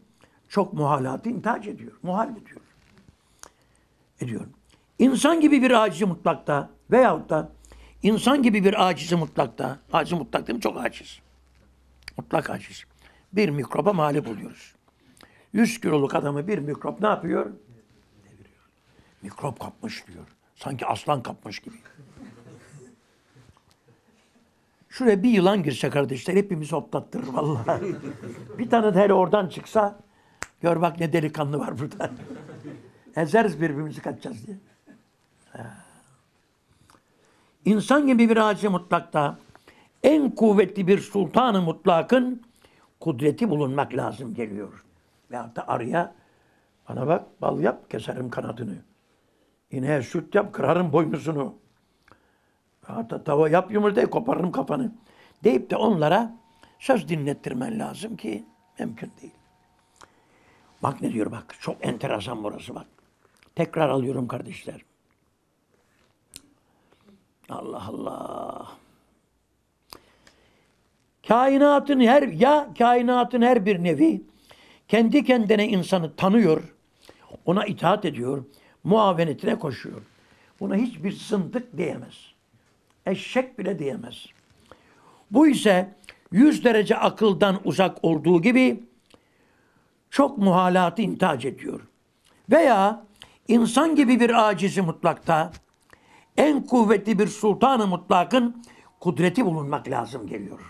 çok muhalatı intihac ediyor. Muhal ediyor. Ediyor. İnsan gibi bir acizi mutlakta veyahut da insan gibi bir acizi mutlakta, acizi mutlak değil mi? Çok aciz. Mutlak aciz. Bir mikroba mağlup oluyoruz. 100 kiloluk adamı bir mikrop ne yapıyor? Mikrop kapmış diyor. Sanki aslan kapmış gibi. Şuraya bir yılan girse kardeşler hepimizi hoplattırır vallahi. bir tane de hele oradan çıksa gör bak ne delikanlı var burada. Ezeriz birbirimizi kaçacağız diye. İnsan gibi bir aciz mutlakta en kuvvetli bir sultanı mutlakın kudreti bulunmak lazım geliyor. Veyahut da arıya bana bak bal yap keserim kanadını. İneğe süt yap kırarım boynuzunu. Hatta tava yap yumurtayı koparırım kafanı. Deyip de onlara söz dinlettirmen lazım ki mümkün değil. Bak ne diyor bak. Çok enteresan burası bak. Tekrar alıyorum kardeşler. Allah Allah. Kainatın her ya kainatın her bir nevi kendi kendine insanı tanıyor, ona itaat ediyor, muavenetine koşuyor. Buna hiçbir zındık diyemez. Eşek bile diyemez. Bu ise yüz derece akıldan uzak olduğu gibi çok muhalatı intihac ediyor. Veya insan gibi bir acizi mutlakta en kuvvetli bir sultanı mutlakın kudreti bulunmak lazım geliyor.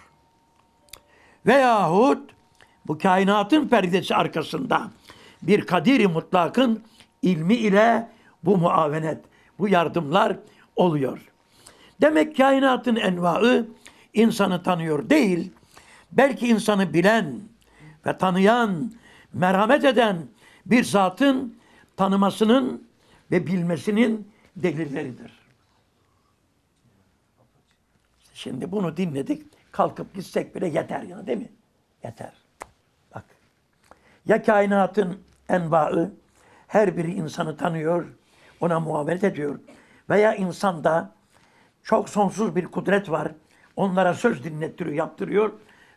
Veyahut bu kainatın perdesi arkasında bir kadiri mutlakın ilmi ile bu muavenet, bu yardımlar oluyor. Demek kainatın envaı insanı tanıyor değil, belki insanı bilen ve tanıyan, merhamet eden bir zatın tanımasının ve bilmesinin delilleridir. Şimdi bunu dinledik. Kalkıp gitsek bile yeter ya değil mi? Yeter. Bak. Ya kainatın envaı her biri insanı tanıyor, ona muhabbet ediyor. Veya insanda çok sonsuz bir kudret var. Onlara söz dinlettiriyor, yaptırıyor.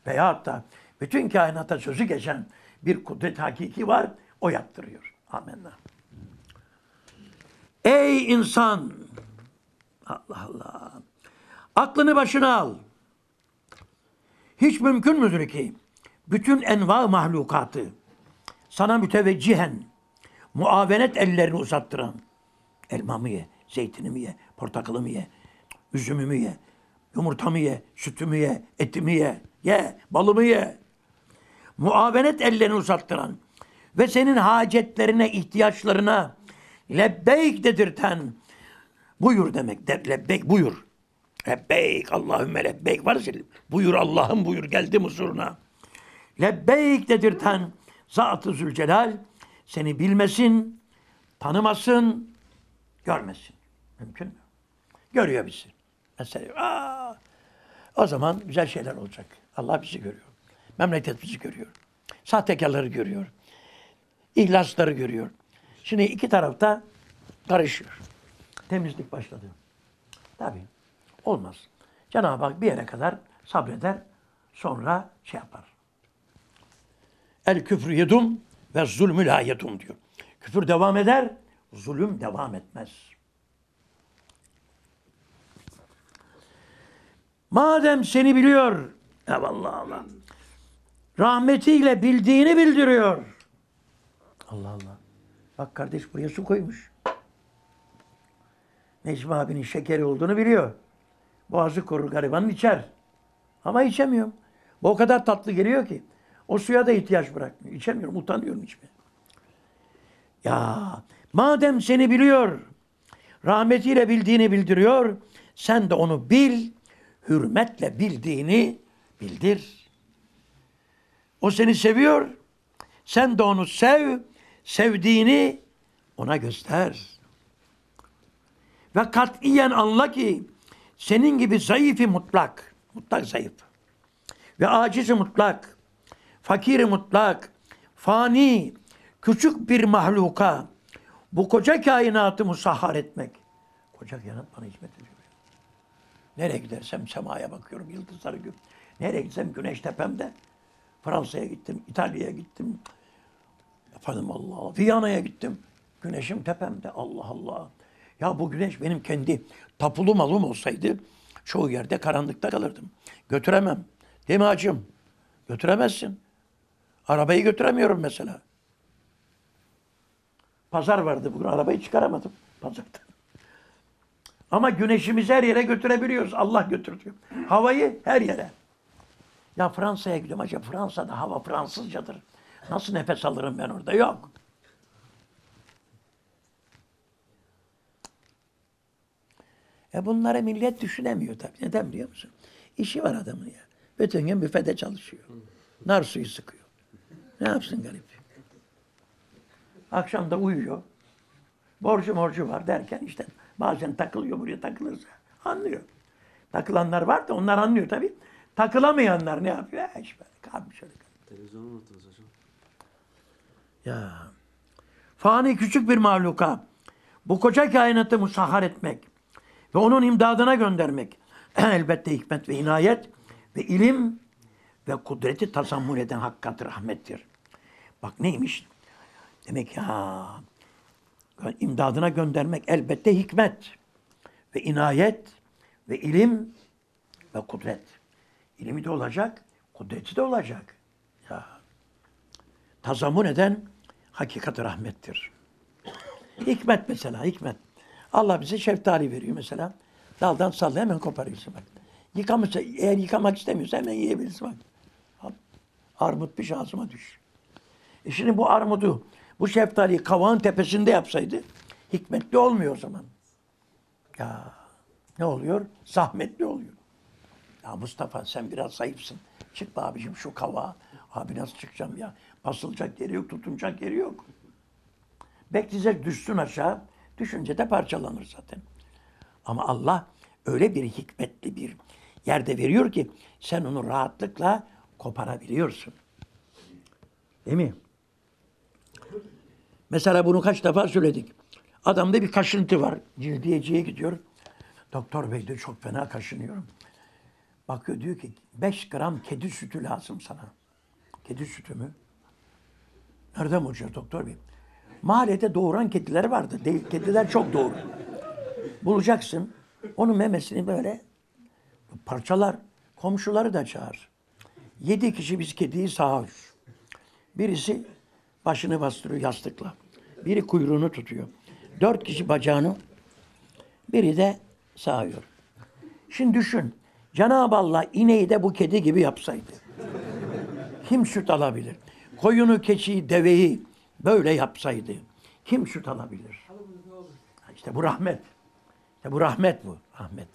Veya hatta bütün kainata sözü geçen bir kudret hakiki var. O yaptırıyor. Amenna. Ey insan! Allah Allah! Aklını başına al. Hiç mümkün müdür ki bütün enva mahlukatı sana müteveccihen muavenet ellerini uzattıran elmamı ye, zeytinimi ye, portakalımı ye, üzümümü ye, yumurtamı ye, sütümü ye, etimi ye, ye, balımı ye. Muavenet ellerini uzattıran ve senin hacetlerine, ihtiyaçlarına lebbeyk dedirten buyur demek. De, lebbeyk buyur. Lebbeyk Allahümme lebbeyk var senin. Buyur Allah'ım buyur geldim huzuruna. Lebbeyk dedirten Zat-ı Zülcelal seni bilmesin, tanımasın, görmesin. Mümkün mü? Görüyor bizi. Mesela aa, o zaman güzel şeyler olacak. Allah bizi görüyor. Memleket bizi görüyor. Sahtekarları görüyor. İhlasları görüyor. Şimdi iki tarafta karışıyor. Temizlik başladı. Tabii. Olmaz. Cenab-ı Hak bir yere kadar sabreder. Sonra şey yapar. El küfrü yedum ve zulmü la yedum diyor. Küfür devam eder, zulüm devam etmez. Madem seni biliyor, eyvallah Allah. Rahmetiyle bildiğini bildiriyor. Allah Allah. Bak kardeş buraya su koymuş. Necmi abinin şekeri olduğunu biliyor. Boğazı korur garibanın içer. Ama içemiyorum. Bu o kadar tatlı geliyor ki. O suya da ihtiyaç bırakmıyor. İçemiyorum, utanıyorum içmeye. Ya madem seni biliyor, rahmetiyle bildiğini bildiriyor, sen de onu bil, hürmetle bildiğini bildir. O seni seviyor, sen de onu sev, sevdiğini ona göster. Ve katiyen anla ki senin gibi zayıfı mutlak, mutlak zayıf ve acizi mutlak, fakiri mutlak, fani, küçük bir mahluka bu koca kainatı musahhar etmek. Koca kainat bana hizmet ediyor. Nereye gidersem semaya bakıyorum, yıldızları görüyorum. Nereye gitsem güneş tepemde. Fransa'ya gittim, İtalya'ya gittim. Efendim Allah Allah. Viyana'ya gittim. Güneşim tepemde. Allah Allah. Ya bu güneş benim kendi tapulu malım olsaydı çoğu yerde karanlıkta kalırdım. Götüremem. Değil mi hacım? Götüremezsin. Arabayı götüremiyorum mesela. Pazar vardı bugün arabayı çıkaramadım pazarda. Ama güneşimizi her yere götürebiliyoruz. Allah götürüyor. Havayı her yere. Ya Fransa'ya gidiyorum. Acaba Fransa'da hava Fransızcadır. Nasıl nefes alırım ben orada? Yok. E bunları millet düşünemiyor tabii. Neden biliyor musun? İşi var adamın ya. Bütün gün büfede çalışıyor. Nar suyu sıkıyor. Ne yapsın garip? Akşam da uyuyor. Borcu morcu var derken işte bazen takılıyor buraya takılırsa anlıyor. Takılanlar var da onlar anlıyor tabii. Takılamayanlar ne yapıyor? E işte kalmış öyle. Televizyonu unuttunuz hocam. Ya. Fani küçük bir mahluka. Bu koca kainatı musahhar etmek ve onun imdadına göndermek. *clears throat* Elbette hikmet ve inayet ve ilim ve kudreti tasammül eden hakkat rahmettir. Bak neymiş? Demek ya imdadına göndermek elbette hikmet ve inayet ve ilim ve kudret. İlimi de olacak, kudreti de olacak. Ya tazammün eden hakikat rahmettir. Hikmet mesela, hikmet. Allah bize şeftali veriyor mesela. Daldan salla hemen koparıyorsun bak. Yıkamışsa, eğer yıkamak istemiyorsa hemen yiyebilirsin bak. Armut piş ağzıma düş. E şimdi bu armudu, bu şeftaliyi kavağın tepesinde yapsaydı hikmetli olmuyor o zaman. Ya ne oluyor? Zahmetli oluyor. Ya Mustafa sen biraz zayıfsın. Çık be abicim şu kavağa. Abi nasıl çıkacağım ya? Basılacak yeri yok, tutunacak yeri yok. Bekleyecek düşsün aşağı. Düşünce de parçalanır zaten. Ama Allah öyle bir hikmetli bir yerde veriyor ki sen onu rahatlıkla koparabiliyorsun. Değil mi? Mesela bunu kaç defa söyledik. Adamda bir kaşıntı var. Cildiyeciye gidiyor. Doktor bey de çok fena kaşınıyorum. Bakıyor diyor ki 5 gram kedi sütü lazım sana. Kedi sütü mü? Nereden hocam doktor bey? Mahallede doğuran kediler vardı. Değil, kediler çok doğru. Bulacaksın. Onun memesini böyle parçalar. Komşuları da çağır. Yedi kişi biz kediyi sağıyoruz. Birisi başını bastırıyor yastıkla. Biri kuyruğunu tutuyor. Dört kişi bacağını, biri de sağıyor. Şimdi düşün. Cenab-ı Allah ineği de bu kedi gibi yapsaydı. Kim süt alabilir? Koyunu, keçiyi, deveyi böyle yapsaydı. Kim süt alabilir? İşte bu rahmet. İşte bu rahmet bu. Rahmet.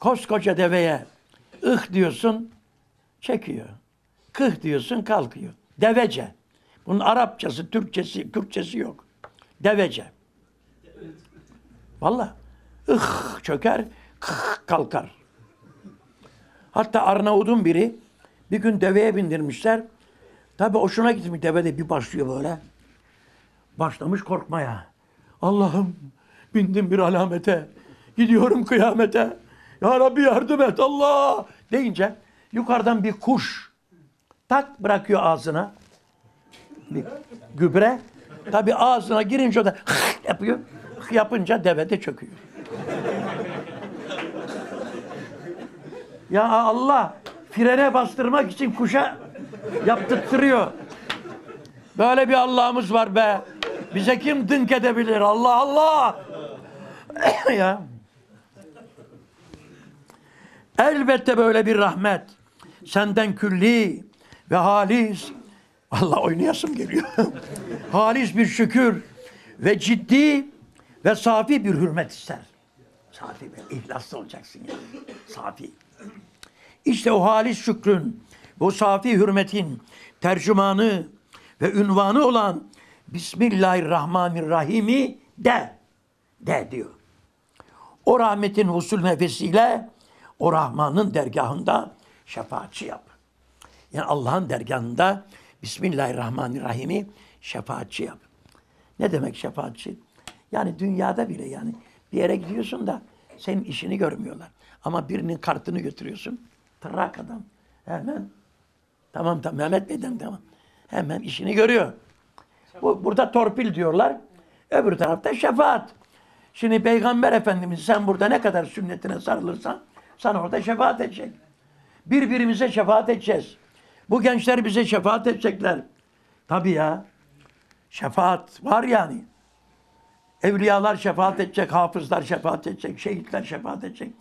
Koskoca deveye ıh diyorsun çekiyor. Kıh diyorsun kalkıyor. Devece. Bunun Arapçası, Türkçesi, Kürtçesi yok. Devece. Vallahi ıh çöker, kıh kalkar. Hatta Arnavut'un biri bir gün deveye bindirmişler. Tabi hoşuna gitmiş deve de bir başlıyor böyle. Başlamış korkmaya. Allah'ım bindim bir alamete. Gidiyorum kıyamete. Ya Rabbi yardım et Allah deyince yukarıdan bir kuş tak bırakıyor ağzına. bir gübre. Tabi ağzına girince o da *laughs* yapıyor. Yapınca deve de çöküyor. Ya Allah frene bastırmak için kuşa yaptırtırıyor. Böyle bir Allah'ımız var be. Bize kim dınk edebilir? Allah Allah. *coughs* ya. Elbette böyle bir rahmet. Senden külli ve halis. Allah oynayasım geliyor. *laughs* halis bir şükür ve ciddi ve safi bir hürmet ister. Safi bir ihlaslı olacaksın yani. Safi. İşte o halis şükrün, bu safi hürmetin tercümanı ve ünvanı olan Bismillahirrahmanirrahim'i de, de diyor. O rahmetin husul nefesiyle o Rahman'ın dergahında şefaatçi yap. Yani Allah'ın dergahında Bismillahirrahmanirrahim'i şefaatçi yap. Ne demek şefaatçi? Yani dünyada bile yani bir yere gidiyorsun da senin işini görmüyorlar. Ama birinin kartını götürüyorsun. Tırrak adam. Hemen tamam tamam Mehmet Bey'den tamam. Hemen işini görüyor. Bu, burada torpil diyorlar. Öbür tarafta şefaat. Şimdi Peygamber Efendimiz sen burada ne kadar sünnetine sarılırsan sana orada şefaat edecek. Birbirimize şefaat edeceğiz. Bu gençler bize şefaat edecekler. Tabii ya. Şefaat var yani. Evliyalar şefaat edecek, hafızlar şefaat edecek, şehitler şefaat edecek,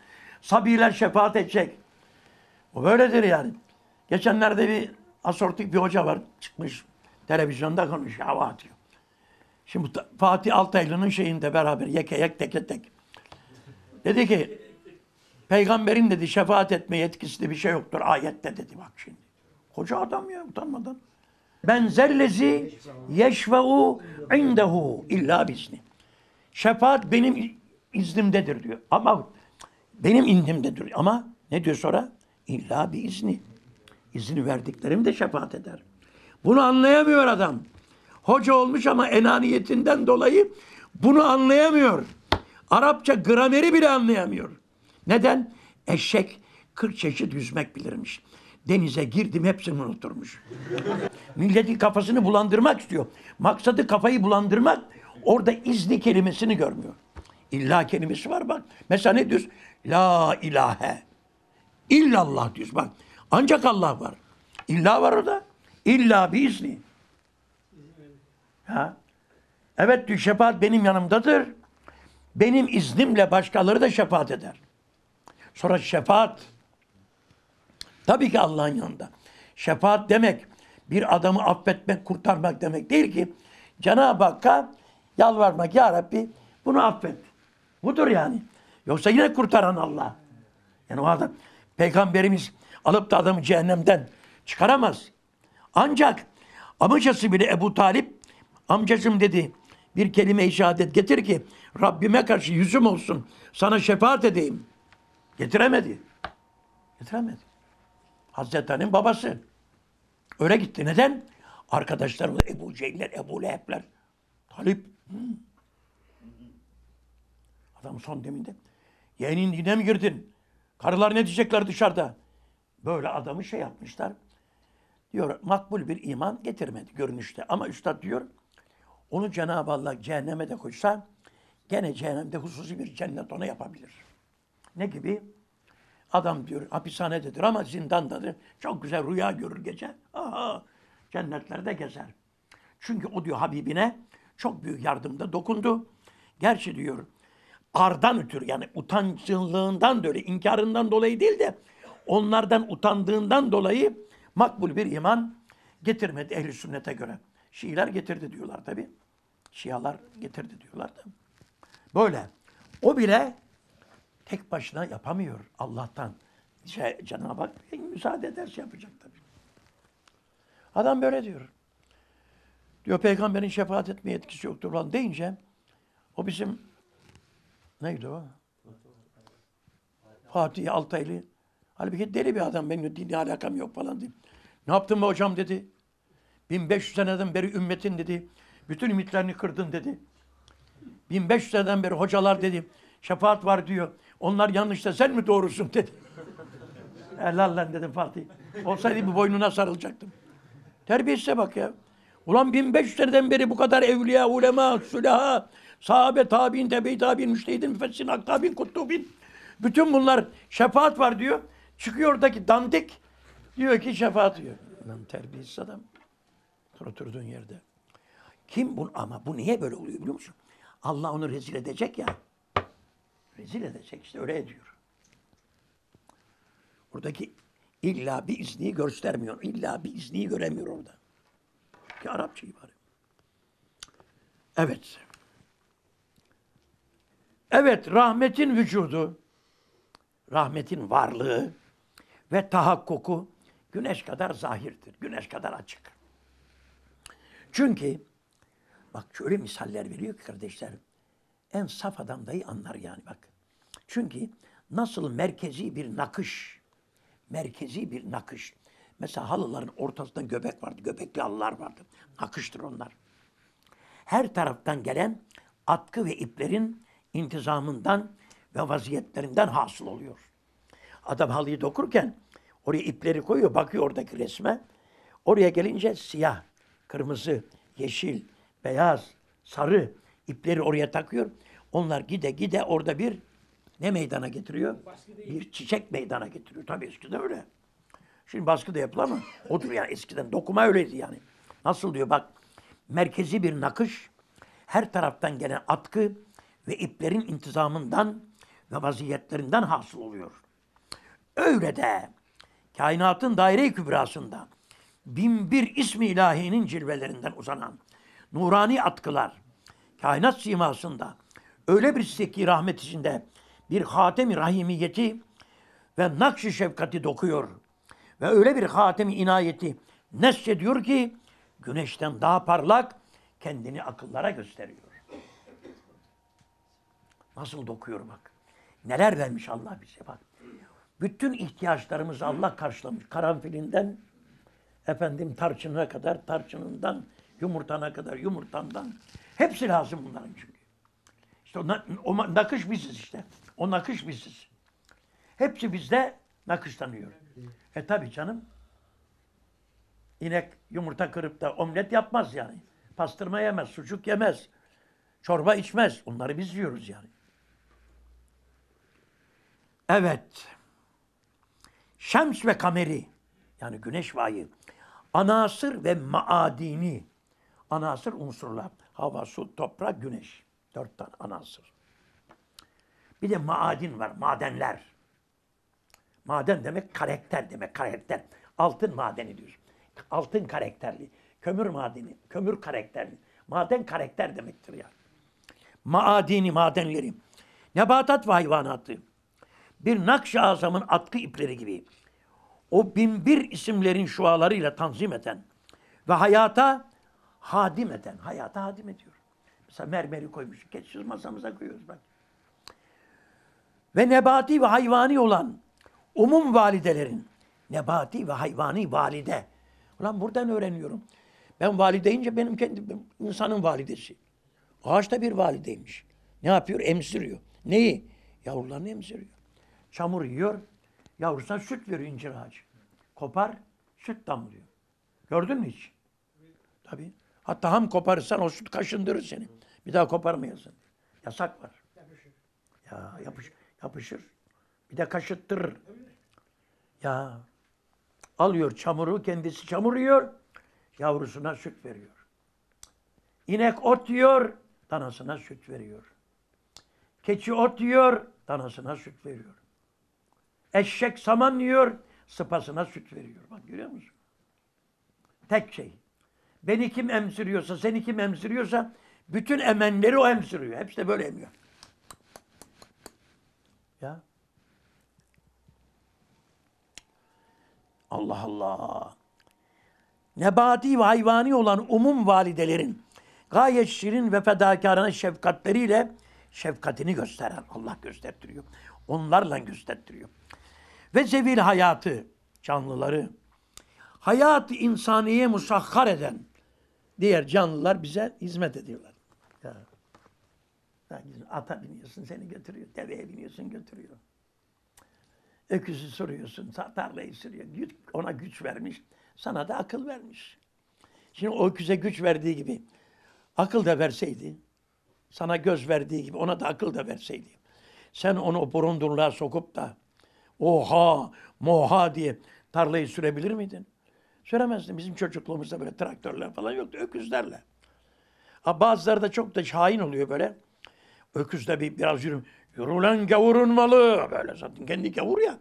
sabiler şefaat edecek. O böyledir yani. Geçenlerde bir asortik bir hoca var çıkmış televizyonda konuşuyor, hava atıyor. Şimdi Fatih Altaylı'nın şeyinde beraber yeke yek teke tek. Dedi ki peygamberin dedi şefaat etme yetkisi de bir şey yoktur ayette dedi bak şimdi. Koca adam ya utanmadan. Ben zellezi yeşfeu indehu illa bizni. Şefaat benim iznimdedir diyor. Ama benim indimdedir. Ama ne diyor sonra? İlla bir izni. İzni verdiklerim de şefaat eder. Bunu anlayamıyor adam. Hoca olmuş ama enaniyetinden dolayı bunu anlayamıyor. Arapça grameri bile anlayamıyor. Neden? Eşek 40 çeşit yüzmek bilirmiş. Denize girdim hepsini unuturmuş. Milletin kafasını bulandırmak istiyor. Maksadı kafayı bulandırmak. Orada izni kelimesini görmüyor. İlla kelimesi var bak. Mesela ne diyoruz? La ilahe. İllallah diyoruz bak. Ancak Allah var. İlla var orada. İlla bir izni. Ha? Evet diyor şefaat benim yanımdadır. Benim iznimle başkaları da şefaat eder. Sonra şefaat tabii ki Allah'ın yanında. Şefaat demek bir adamı affetmek, kurtarmak demek değil ki. Cenab-ı Hakk'a yalvarmak ya Rabbi bunu affet. Budur yani. Yoksa yine kurtaran Allah. Yani o adam peygamberimiz alıp da adamı cehennemden çıkaramaz. Ancak amcası bile Ebu Talip amcacım dedi bir kelime-i şehadet getir ki Rabbime karşı yüzüm olsun sana şefaat edeyim. Getiremedi. Getiremedi. Hazreti Ali'nin babası. Öyle gitti. Neden? Arkadaşlar Ebu Cehiller, Ebu Leheb'ler. Talip. hmm. Adam son deminde. Yeğenin dine mi girdin? Karılar ne diyecekler dışarıda? Böyle adamı şey yapmışlar. Diyor makbul bir iman getirmedi görünüşte. Ama üstad diyor onu Cenab-ı Allah cehenneme de koysa gene cehennemde hususi bir cennet ona yapabilir. Ne gibi? Adam diyor hapishanededir ama zindandadır. Çok güzel rüya görür gece. Aha, cennetlerde gezer. Çünkü o diyor Habibine çok büyük yardımda dokundu. Gerçi diyor ardan ötürü yani utancılığından dolayı, inkarından dolayı değil de onlardan utandığından dolayı makbul bir iman getirmedi ehli sünnete göre. Şiiler getirdi diyorlar tabi. Şialar getirdi diyorlar da. Böyle. O bile tek başına yapamıyor Allah'tan. Şey, Cenab-ı Hak müsaade ederse yapacak tabii. Adam böyle diyor. Diyor peygamberin şefaat etme yetkisi yoktur falan deyince o bizim neydi o? Fatih Altaylı. Halbuki deli bir adam benim dinle alakam yok falan diye. Ne yaptın be hocam dedi. 1500 seneden beri ümmetin dedi. Bütün ümitlerini kırdın dedi. 1500 seneden beri hocalar dedi. Şefaat var diyor. Onlar yanlışsa sen mi doğrusun dedi. *laughs* Helal lan dedim Fatih. Olsaydı bir boynuna sarılacaktım. Terbiyesize bak ya. Ulan 1500 seneden beri bu kadar evliya, ulema, sülaha, sahabe, tabi'in, tebe-i tabi'in, müştehidin, müfessirin, aktabin, kuttubin. Bütün bunlar şefaat var diyor. Çıkıyor oradaki dandik. Diyor ki şefaat diyor. Lan terbiyesiz adam. Oturduğun yerde. Kim bu ama bu niye böyle oluyor biliyor musun? Allah onu rezil edecek ya. Rezil edecek işte öyle ediyor. Buradaki illa bir izni göstermiyor. İlla bir izni göremiyor orada. Ki Arapçayı var. Evet. Evet, rahmetin vücudu, rahmetin varlığı ve tahakkuku güneş kadar zahirdir. Güneş kadar açık. Çünkü bak şöyle misaller veriyor ki kardeşler. En saf adam dahi anlar yani bak. Çünkü nasıl merkezi bir nakış, merkezi bir nakış. Mesela halıların ortasında göbek vardı, göbekli halılar vardı. Nakıştır onlar. Her taraftan gelen atkı ve iplerin intizamından ve vaziyetlerinden hasıl oluyor. Adam halıyı dokurken oraya ipleri koyuyor, bakıyor oradaki resme. Oraya gelince siyah, kırmızı, yeşil, beyaz, sarı ipleri oraya takıyor. Onlar gide gide orada bir ne meydana getiriyor? Bir çiçek meydana getiriyor. Tabii eskiden öyle. Şimdi baskı da yapılır ama odur yani eskiden dokuma öyleydi yani. Nasıl diyor bak merkezi bir nakış her taraftan gelen atkı ve iplerin intizamından ve vaziyetlerinden hasıl oluyor. Öyle de kainatın daire-i kübrasında bin bir ismi ilahinin cilvelerinden uzanan nurani atkılar kainat simasında öyle bir seki rahmet içinde bir hatemi rahimiyeti ve nakş-ı şefkati dokuyor. Ve öyle bir hatemi inayeti nesçediyor ki güneşten daha parlak kendini akıllara gösteriyor. Nasıl dokuyor bak. Neler vermiş Allah bize bak. Bütün ihtiyaçlarımızı Allah karşılamış. Karanfilinden efendim tarçınına kadar, tarçınından yumurtana kadar, yumurtandan. Hepsi lazım bunların çünkü. İşte o, na- o nakış biziz işte. O nakış biziz. Hepsi bizde nakışlanıyor. E tabi canım. İnek yumurta kırıp da omlet yapmaz yani. Pastırma yemez, sucuk yemez. Çorba içmez. Onları biz yiyoruz yani. Evet. Şems ve kameri yani güneş ve ayı. Anasır ve maadini. Anasır unsurlar. Hava, su, toprak, güneş. Dört tane anasır. Bir de maadin var, madenler. Maden demek karakter demek, karakter. Altın madeni diyoruz. Altın karakterli. Kömür madeni, kömür karakterli. Maden karakter demektir yani. Maadini, madenleri. Nebatat ve hayvanatı. Bir nakş-ı azamın atkı ipleri gibi. O binbir isimlerin şualarıyla tanzim eden ve hayata hadim eden, hayata hadim ediyor. Mesela mermeri koymuş, geçiyoruz masamıza koyuyoruz bak. Ve nebati ve hayvani olan umum validelerin, nebati ve hayvani valide. Ulan buradan öğreniyorum. Ben valide deyince benim kendi insanın validesi. Ağaç da bir valideymiş. Ne yapıyor? Emziriyor. Neyi? Yavrularını emziriyor. Çamur yiyor, yavrusuna süt veriyor incir ağacı. Kopar, süt damlıyor. Gördün mü hiç? Tabii. Hatta ham koparırsan o süt kaşındırır seni. Bir daha koparmayasın. Yasak var. Ya yapış, yapışır. Bir de kaşıttırır. Ya alıyor çamuru, kendisi çamur yiyor, yavrusuna süt veriyor. İnek ot yiyor, danasına süt veriyor. Keçi ot yiyor, danasına süt veriyor. Eşek saman yiyor, sıpasına süt veriyor. Bak görüyor musun? Tek şey. Beni kim emziriyorsa, seni kim emziriyorsa bütün emenleri o emziriyor. Hepsi de böyle emiyor. Ya. Allah Allah. Nebati ve hayvani olan umum validelerin gayet şirin ve fedakarane şefkatleriyle şefkatini gösteren Allah göstertiriyor. Onlarla göstertiriyor. Ve zevil hayatı, canlıları, hayat insaniye musahhar eden diğer canlılar bize hizmet ediyorlar. Ya. Ata biniyorsun seni götürüyor, deveye biniyorsun götürüyor. Öküzü soruyorsun, tarlayı sürüyor. Ona güç vermiş, sana da akıl vermiş. Şimdi o öküze güç verdiği gibi akıl da verseydi, sana göz verdiği gibi ona da akıl da verseydi. Sen onu burundurluğa sokup da oha, moha diye tarlayı sürebilir miydin? Süremezdin. Bizim çocukluğumuzda böyle traktörler falan yoktu. Öküzlerle. Ha, bazıları da çok da şahin oluyor böyle. Öküz de bir, biraz yürü. Yürü lan gavurun malı. Böyle zaten kendi gavur ya.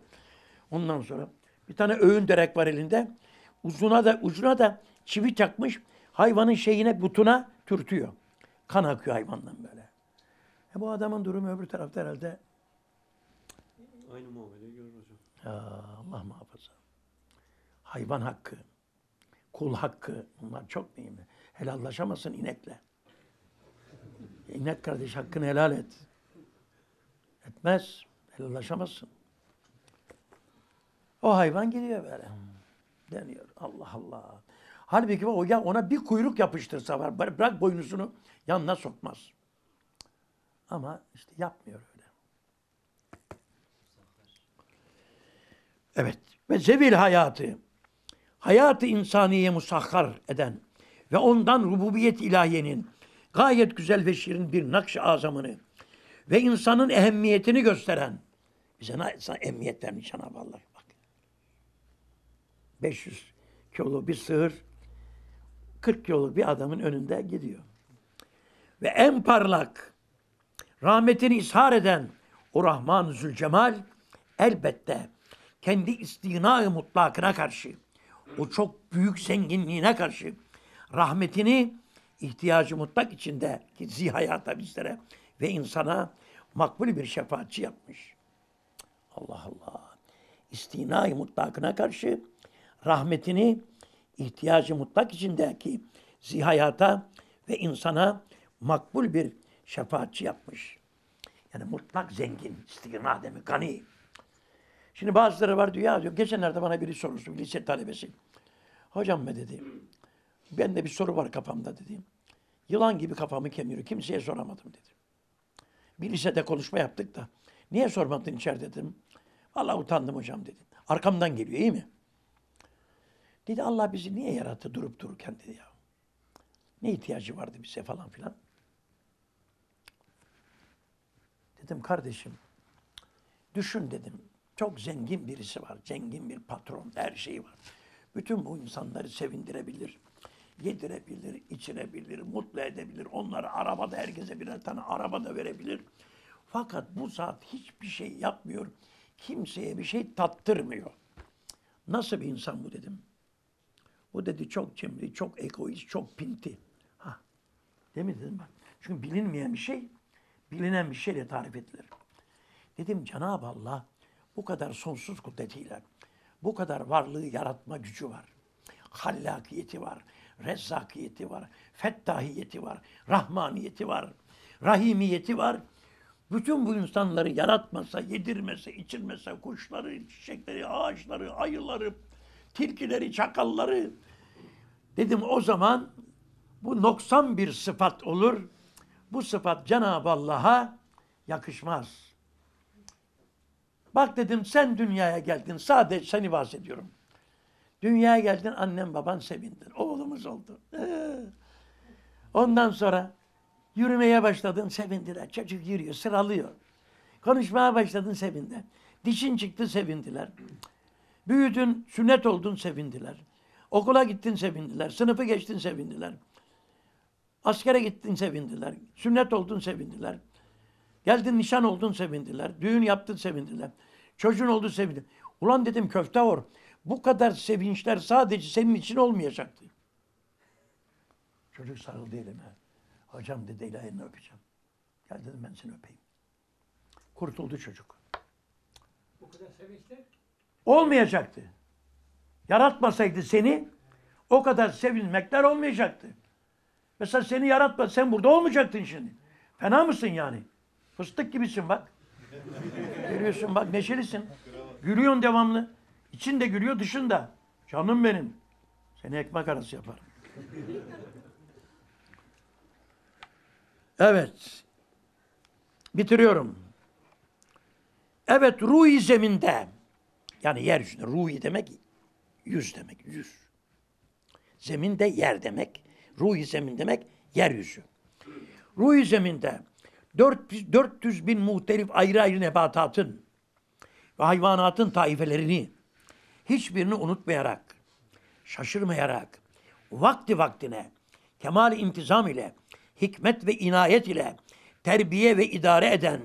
Ondan sonra bir tane öğün derek var elinde. Uzuna da ucuna da çivi çakmış. Hayvanın şeyine butuna türtüyor. Kan akıyor hayvandan böyle. E bu adamın durumu öbür tarafta herhalde Aynı muameleyi görür hocam. ya Allah muhafaza. Hayvan hakkı, kul hakkı bunlar çok mühim. Helallaşamazsın inekle. İnek kardeş hakkını helal et. Etmez. Helallaşamazsın. O hayvan gidiyor böyle. Deniyor. Allah Allah. Halbuki o ya ona bir kuyruk yapıştırsa var. bırak- boynuzunu yanına sokmaz. Ama işte yapmıyor öyle. Evet. Ve zevil hayatı. Hayatı insaniye musahhar eden ve ondan rububiyet ilahiyenin gayet güzel ve şirin bir nakş azamını ve insanın ehemmiyetini gösteren bize ehemmiyet vermiş Cenab-ı Allah. Bak. 500 kilo bir sığır 40 kiloluk bir adamın önünde gidiyor. Ve en parlak rahmetini ishar eden o Rahman-ı Zülcemal elbette kendi istina mutlakına karşı o çok büyük zenginliğine karşı rahmetini ihtiyacı mutlak içinde ki zihayata bizlere ve insana makbul bir şefaatçi yapmış. Allah Allah. İstina mutlakına karşı rahmetini ihtiyacı mutlak içindeki zihayata ve insana makbul bir şefaatçi yapmış. Yani mutlak zengin, istigna demek, gani. Şimdi bazıları var diyor ya diyor, geçenlerde bana biri sormuştu, lise talebesi. Hocam be dedi, ben de bir soru var kafamda dedi. Yılan gibi kafamı kemiriyor, kimseye soramadım dedi. Bir lisede konuşma yaptık da, niye sormadın içeride dedim. Vallahi utandım hocam dedi. Arkamdan geliyor, iyi mi? Dedi Allah bizi niye yarattı durup dururken dedi ya. Ne ihtiyacı vardı bize falan filan. Dedim kardeşim düşün dedim. Çok zengin birisi var. Zengin bir patron. Her şeyi var. Bütün bu insanları sevindirebilir. Yedirebilir, içirebilir, mutlu edebilir. Onları arabada herkese birer tane araba da verebilir. Fakat bu zat hiçbir şey yapmıyor. Kimseye bir şey tattırmıyor. Nasıl bir insan bu dedim. Bu dedi çok cimri, çok egoist, çok pinti. Ha. Değil mi dedim bak. Çünkü bilinmeyen bir şey, bilinen bir şeyle tarif edilir. Dedim Cenab-ı Allah bu kadar sonsuz kudretiyle, bu kadar varlığı yaratma gücü var. Hallakiyeti var, rezzakiyeti var, fettahiyeti var, rahmaniyeti var, rahimiyeti var. Bütün bu insanları yaratmasa, yedirmese, içirmese, kuşları, çiçekleri, ağaçları, ayıları, tilkileri, çakalları. Dedim o zaman bu noksan bir sıfat olur. Bu sıfat Cenab-ı Allah'a yakışmaz. Bak dedim sen dünyaya geldin. Sadece seni bahsediyorum. Dünyaya geldin annem baban sevindin. Oğlumuz oldu. Ee. Ondan sonra yürümeye başladın sevindiler. Çocuk yürüyor sıralıyor. Konuşmaya başladın sevindi. Dişin çıktı sevindiler. Büyüdün sünnet oldun sevindiler. Okula gittin sevindiler. Sınıfı geçtin sevindiler. Askere gittin sevindiler. Sünnet oldun sevindiler. Geldin nişan oldun sevindiler. Düğün yaptın sevindiler. Çocuğun oldu sevindiler. Ulan dedim köfte or. Bu kadar sevinçler sadece senin için olmayacaktı. Çocuk sarıldı elime. Hocam dedi ilahini öpeceğim. Gel dedim ben seni öpeyim. Kurtuldu çocuk. Bu kadar sevinçler Olmayacaktı. Yaratmasaydı seni o kadar sevinmekler olmayacaktı. Mesela seni yaratma sen burada olmayacaktın şimdi. Fena mısın yani? Fıstık gibisin bak. Görüyorsun bak neşelisin. Gülüyorsun devamlı. İçin de gülüyor dışın da. Canım benim. Seni ekmek arası yaparım. Evet. Bitiriyorum. Evet ruhi zeminde yani yeryüzünde ruhi demek yüz demek yüz. Zemin de yer demek. Ruhi zemin demek yeryüzü. Ruhi zeminde 400, 400 bin muhtelif ayrı ayrı nebatatın ve hayvanatın taifelerini hiçbirini unutmayarak, şaşırmayarak, vakti vaktine, kemal intizam ile, hikmet ve inayet ile terbiye ve idare eden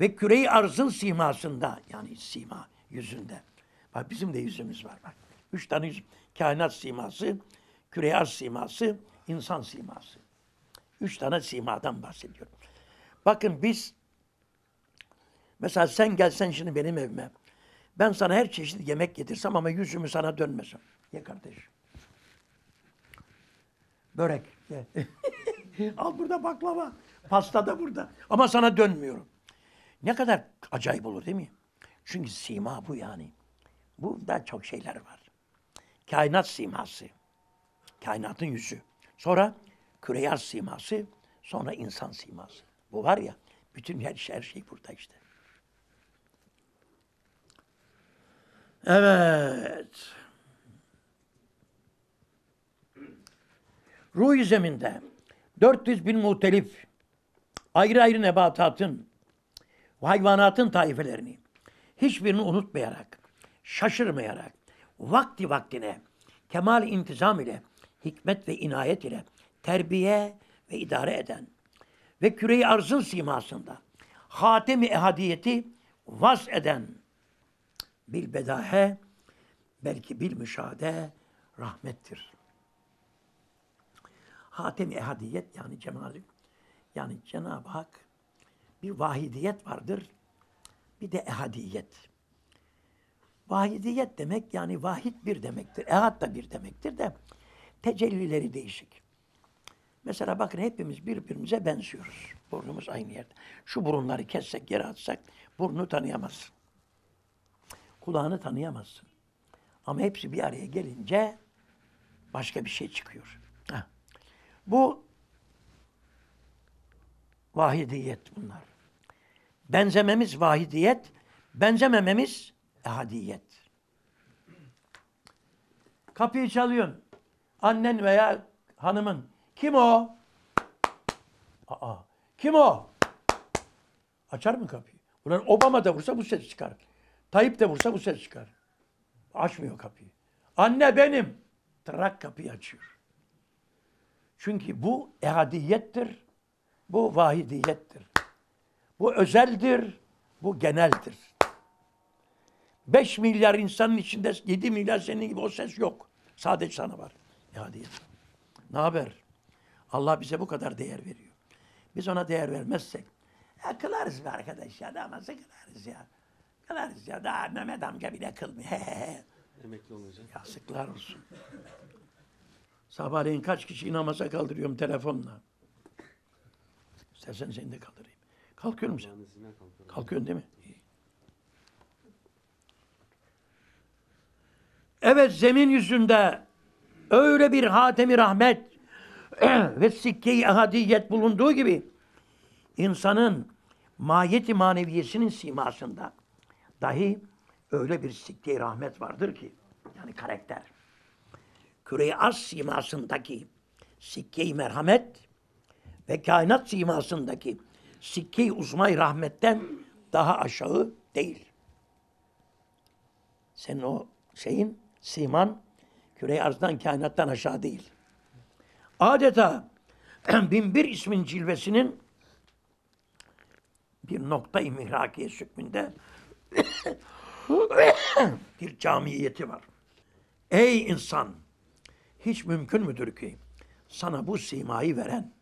ve küreyi arzın simasında, yani sima yüzünde. Bak bizim de yüzümüz var bak. Üç tane yüz. Kainat siması, küre arz siması, insan siması. Üç tane simadan bahsediyorum. Bakın biz Mesela sen gelsen şimdi benim evime. Ben sana her çeşit yemek getirsem ama yüzümü sana dönmesem. Ye kardeşim. Börek. Ye. *laughs* Al burada baklava. Pasta da burada. Ama sana dönmüyorum. Ne kadar acayip olur değil mi? Çünkü sima bu yani. Burada çok şeyler var. Kainat siması. Kainatın yüzü. Sonra küreyar siması. Sonra insan siması. Bu var ya. Bütün her şey, her şey burada işte. Evet. Ruhi zeminde 400 bin muhtelif ayrı ayrı nebatatın ve hayvanatın taifelerini hiçbirini unutmayarak, şaşırmayarak, vakti vaktine kemal intizam ile, hikmet ve inayet ile terbiye ve idare eden ve küreyi arzın simasında hatemi ehadiyeti vaz eden bil bedahe belki bil müşahede rahmettir. Hatem ehadiyet yani cemali yani Cenab-ı Hak bir vahidiyet vardır. Bir de ehadiyet. Vahidiyet demek yani vahid bir demektir. Ehad da bir demektir de tecellileri değişik. Mesela bakın hepimiz birbirimize benziyoruz. Burnumuz aynı yerde. Şu burunları kessek, yere atsak burnu tanıyamazsın kulağını tanıyamazsın. Ama hepsi bir araya gelince başka bir şey çıkıyor. Heh. Bu vahidiyet bunlar. Benzememiz vahidiyet, benzemememiz ehadiyet. Kapıyı çalıyorsun. Annen veya hanımın. Kim o? Aa, kim o? Açar mı kapıyı? Ulan Obama da vursa bu ses çıkar. Tayyip de vursa bu ses çıkar. Açmıyor kapıyı. Anne benim. Trak kapıyı açıyor. Çünkü bu ehadiyettir. Bu vahidiyettir. Bu özeldir. Bu geneldir. 5 milyar insanın içinde 7 milyar senin gibi o ses yok. Sadece sana var. Ehadiyet. Ne haber? Allah bize bu kadar değer veriyor. Biz ona değer vermezsek ya kılarız be arkadaş ya namazı kılarız ya. Kılarız ya daha Mehmet amca bile kılmıyor. *laughs* Emekli olacak. Yazıklar olsun. Sabahleyin kaç kişiyi namaza kaldırıyorum telefonla. İstersen seni de kaldırayım. Kalkıyor musun sen? Kalkıyorsun değil mi? İyi. Evet zemin yüzünde öyle bir hatemi rahmet *clears throat* ve sikke-i ehadiyet bulunduğu gibi insanın mahiyeti maneviyesinin simasında dahi öyle bir sikke-i rahmet vardır ki yani karakter. Küre-i arz simasındaki sikke-i merhamet ve kainat simasındaki sikke-i uzmay rahmetten daha aşağı değil. Senin o şeyin, siman, küre-i arzdan, kainattan aşağı değil. Adeta *clears throat* binbir ismin cilvesinin bir nokta-i mihrakiye hükmünde *clears throat* bir camiyeti var. Ey insan! Hiç mümkün müdür ki sana bu simayı veren,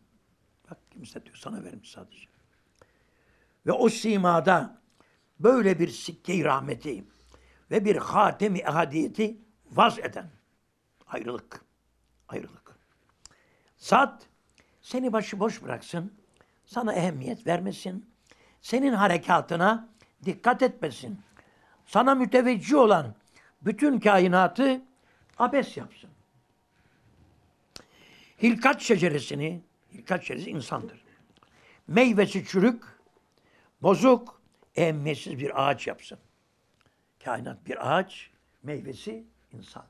bak kimse diyor sana vermiş sadece. Ve o simada böyle bir sikke-i rahmeti ve bir hatemi ehadiyeti vaz eden ayrılık. Ayrılık. Zat seni başıboş bıraksın, sana ehemmiyet vermesin, senin harekatına dikkat etmesin. Sana müteveccih olan bütün kainatı abes yapsın. Hilkat şeceresini, hilkat şeceresi insandır. Meyvesi çürük, bozuk, ehemmiyetsiz bir ağaç yapsın. Kainat bir ağaç, meyvesi insan.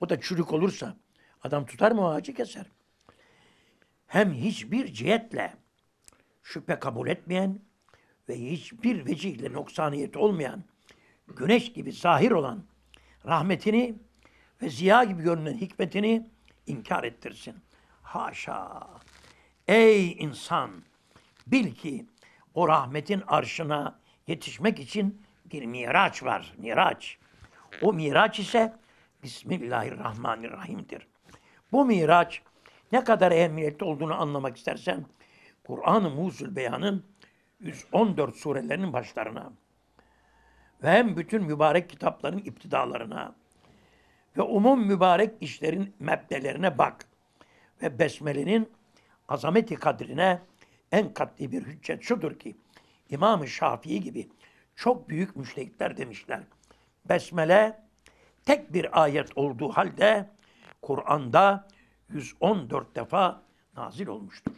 O da çürük olursa, Adam tutar mı ağacı keser. Hem hiçbir cihetle şüphe kabul etmeyen ve hiçbir vecihle noksaniyet olmayan, güneş gibi zahir olan rahmetini ve ziya gibi görünen hikmetini inkar ettirsin. Haşa! Ey insan! Bil ki o rahmetin arşına yetişmek için bir miraç var. Miraç. O miraç ise Bismillahirrahmanirrahim'dir. Bu miraç ne kadar ehemmiyetli olduğunu anlamak istersen Kur'an-ı Musul Beyan'ın 114 surelerinin başlarına ve hem bütün mübarek kitapların iptidalarına ve umum mübarek işlerin mebdelerine bak ve Besmele'nin azameti kadrine en katli bir hüccet şudur ki İmam-ı Şafii gibi çok büyük müştehitler demişler. Besmele tek bir ayet olduğu halde Kur'an'da 114 defa nazil olmuştur.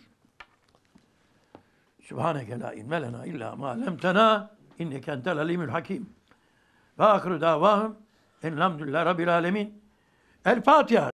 Sübhaneke la ilme lena illa ma lemtena inneke entel alimul hakim. Ve ahiru davahum enelhamdülillah rabbil alemin. El Fatiha.